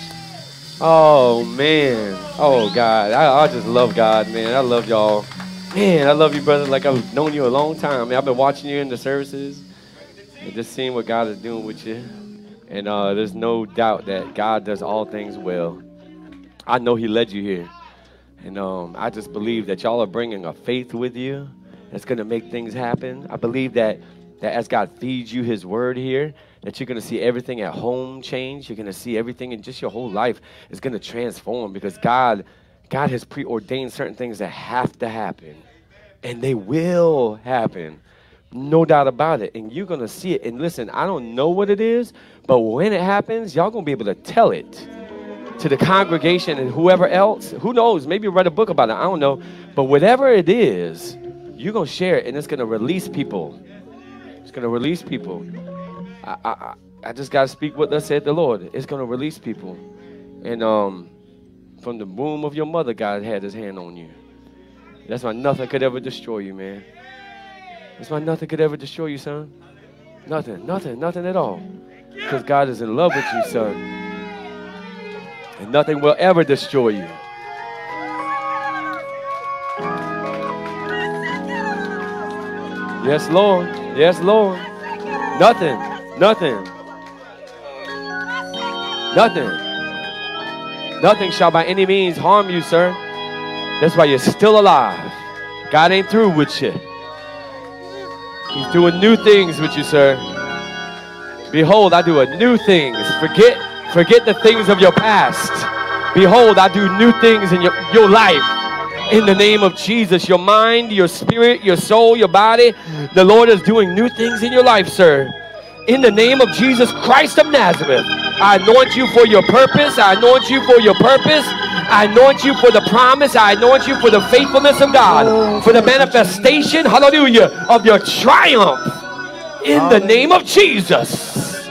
Oh man. Oh God. I, I just love God, man. I love y'all. Man, I love you, brother. Like I've known you a long time. Man, I've been watching you in the services and just seeing what God is doing with you. And uh, there's no doubt that God does all things well. I know He led you here. And um, I just believe that y'all are bringing a faith with you that's going to make things happen. I believe that, that as God feeds you His word here, that you're going to see everything at home change. You're going to see everything in just your whole life is going to transform because God, God has preordained certain things that have to happen, and they will happen. No doubt about it. And you're going to see it. And listen, I don't know what it is, but when it happens, y'all going to be able to tell it to the congregation and whoever else. Who knows? Maybe write a book about it. I don't know. But whatever it is, you're going to share it and it's going to release people. It's going to release people. I, I, I just got to speak what thus said the Lord. It's going to release people. And um, from the womb of your mother, God had his hand on you. That's why nothing could ever destroy you, man. That's why nothing could ever destroy you, son. Nothing, nothing, nothing at all. Because God is in love with you, son and nothing will ever destroy you. Yes, Lord. Yes, Lord. Nothing. Nothing. Nothing. Nothing shall by any means harm you, sir. That's why you're still alive. God ain't through with you. He's doing new things with you, sir. Behold, I do a new things. Forget Forget the things of your past. Behold, I do new things in your, your life. In the name of Jesus, your mind, your spirit, your soul, your body, the Lord is doing new things in your life, sir. In the name of Jesus Christ of Nazareth, I anoint you for your purpose. I anoint you for your purpose. I anoint you for the promise. I anoint you for the faithfulness of God, for the manifestation, hallelujah, of your triumph. In the name of Jesus.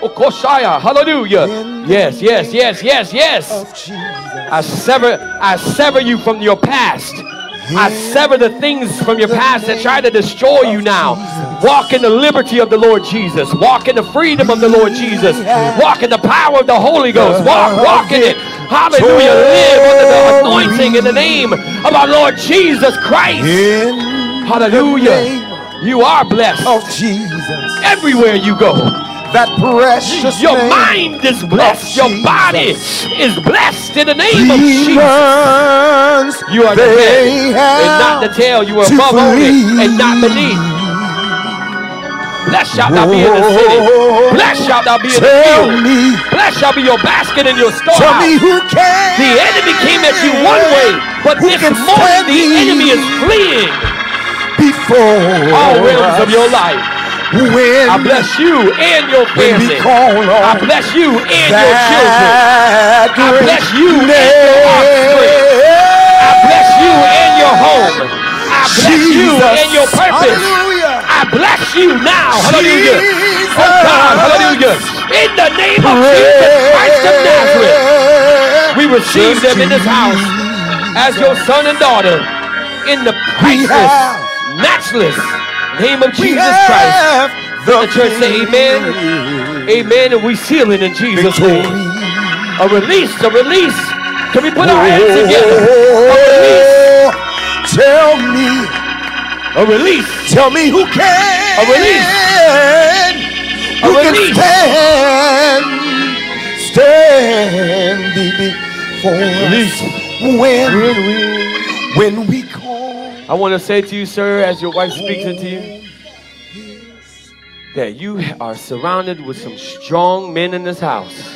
Oh, Okoshaya. Hallelujah. Yes, yes, yes, yes, yes. I sever, I sever you from your past. I sever the things from your past that try to destroy you now. Walk in the liberty of the Lord Jesus. Walk in the freedom of the Lord Jesus. Walk in the power of the Holy Ghost. Walk, walk in it. Hallelujah. Live under the anointing in the name of our Lord Jesus Christ. Hallelujah. You are blessed. Jesus. Everywhere you go that precious Your mind is blessed. Your body is blessed in the name of Jesus. You are the head and not the tail. You are above only and not beneath. Blessed shalt thou be in the city. Blessed shalt thou be in the field. Blessed shall be your basket and your storehouse. Tell me who can. The enemy came at you one way, but this morning the enemy is fleeing. before all realms of your life. When I bless you and your family. I bless you and your children. I bless you and your offspring. I bless you and your home. I bless you and your purpose. Hallelujah. I bless you now. Hallelujah. Oh God, hallelujah. In the name of Jesus Christ of Nazareth, we receive them in this house as your son and daughter in the priceless, matchless name of Jesus Christ. The church say amen. Amen. And we seal it in Jesus' name. A release, a release. Can we put our hands oh, together? A release, Oh, tell me, a release. tell me who can, A release. who A can stand, stand before Release. us when, when we. I want to say to you, sir, as your wife speaks into you, that you are surrounded with some strong men in this house.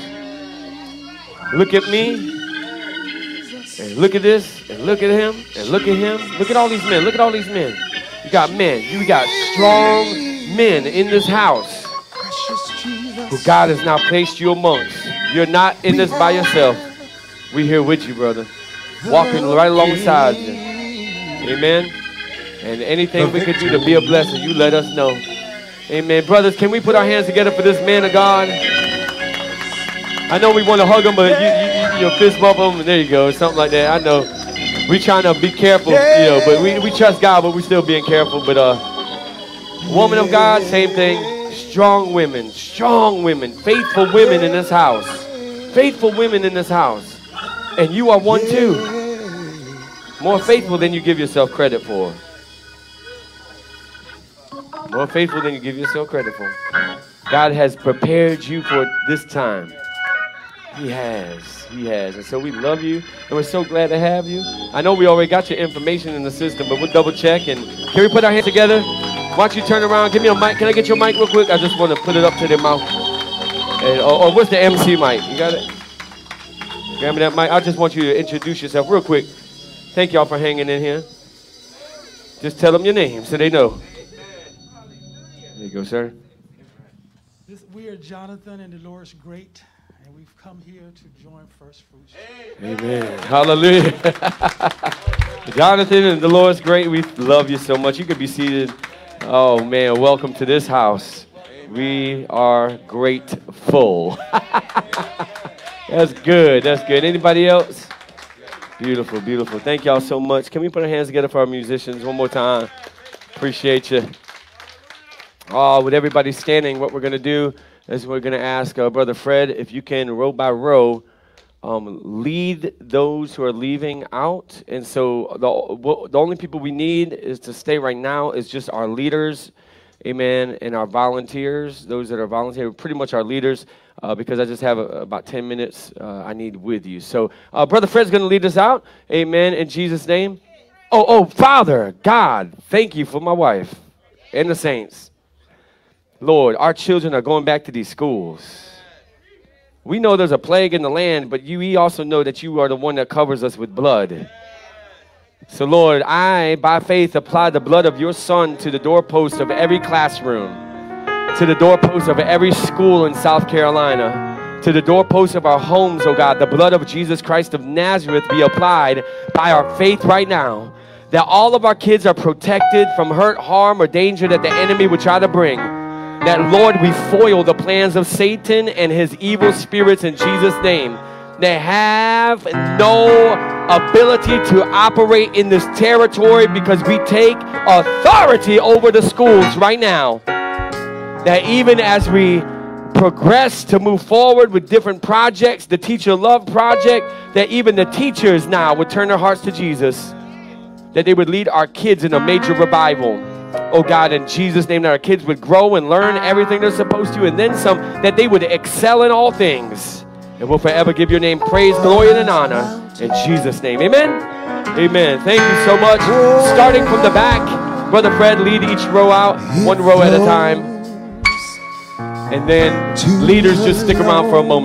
Look at me, and look at this, and look at him, and look at him. Look at all these men. Look at all these men. You got men. You got strong men in this house who God has now placed you amongst. You're not in this by yourself. We're here with you, brother. Walking right alongside you. Amen. And anything we could do to be a blessing, you let us know. Amen. Brothers, can we put our hands together for this man of God? I know we want to hug him, but you, you, you, you fist bump him, and there you go, something like that. I know. We trying to be careful, you know, but we, we trust God, but we're still being careful. But uh, woman of God, same thing. Strong women, strong women, faithful women in this house, faithful women in this house, and you are one too. More faithful than you give yourself credit for. More faithful than you give yourself credit for. God has prepared you for this time. He has. He has. And so we love you and we're so glad to have you. I know we already got your information in the system, but we'll double check. And can we put our hands together? Why don't you turn around? Give me a mic. Can I get your mic real quick? I just want to put it up to their mouth. And, or, or what's the MC mic? You got it? Grab me that mic. I just want you to introduce yourself real quick. Thank y'all for hanging in here. Just tell them your name so they know. There you go, sir. This, we are Jonathan and Dolores Great, and we've come here to join First Fruits. Amen. Hallelujah. [LAUGHS] Jonathan and Dolores, great. We love you so much. You could be seated. Oh, man. Welcome to this house. We are grateful. [LAUGHS] That's good. That's good. Anybody else? Beautiful, beautiful. Thank y'all so much. Can we put our hands together for our musicians one more time? Appreciate you. Oh, with everybody standing, what we're going to do is we're going to ask uh, Brother Fred if you can, row by row, um, lead those who are leaving out. And so the, the only people we need is to stay right now is just our leaders, amen, and our volunteers, those that are volunteering, pretty much our leaders, uh, because I just have a, about 10 minutes uh, I need with you. So uh, Brother Fred's going to lead us out, amen, in Jesus' name. Oh, oh, Father, God, thank you for my wife and the saints. Lord, our children are going back to these schools. We know there's a plague in the land, but you we also know that you are the one that covers us with blood. So, Lord, I, by faith, apply the blood of your Son to the doorpost of every classroom, to the doorposts of every school in South Carolina, to the doorposts of our homes, oh God. The blood of Jesus Christ of Nazareth be applied by our faith right now, that all of our kids are protected from hurt, harm, or danger that the enemy would try to bring that Lord, we foil the plans of Satan and his evil spirits in Jesus' name. They have no ability to operate in this territory because we take authority over the schools right now. That even as we progress to move forward with different projects, the Teacher Love Project, that even the teachers now would turn their hearts to Jesus, that they would lead our kids in a major revival oh God, in Jesus' name, that our kids would grow and learn everything they're supposed to, and then some, that they would excel in all things. And we'll forever give your name praise, glory, and honor. In Jesus' name, amen. Amen. Thank you so much. Starting from the back, Brother Fred, lead each row out, one row at a time. And then leaders just stick around for a moment.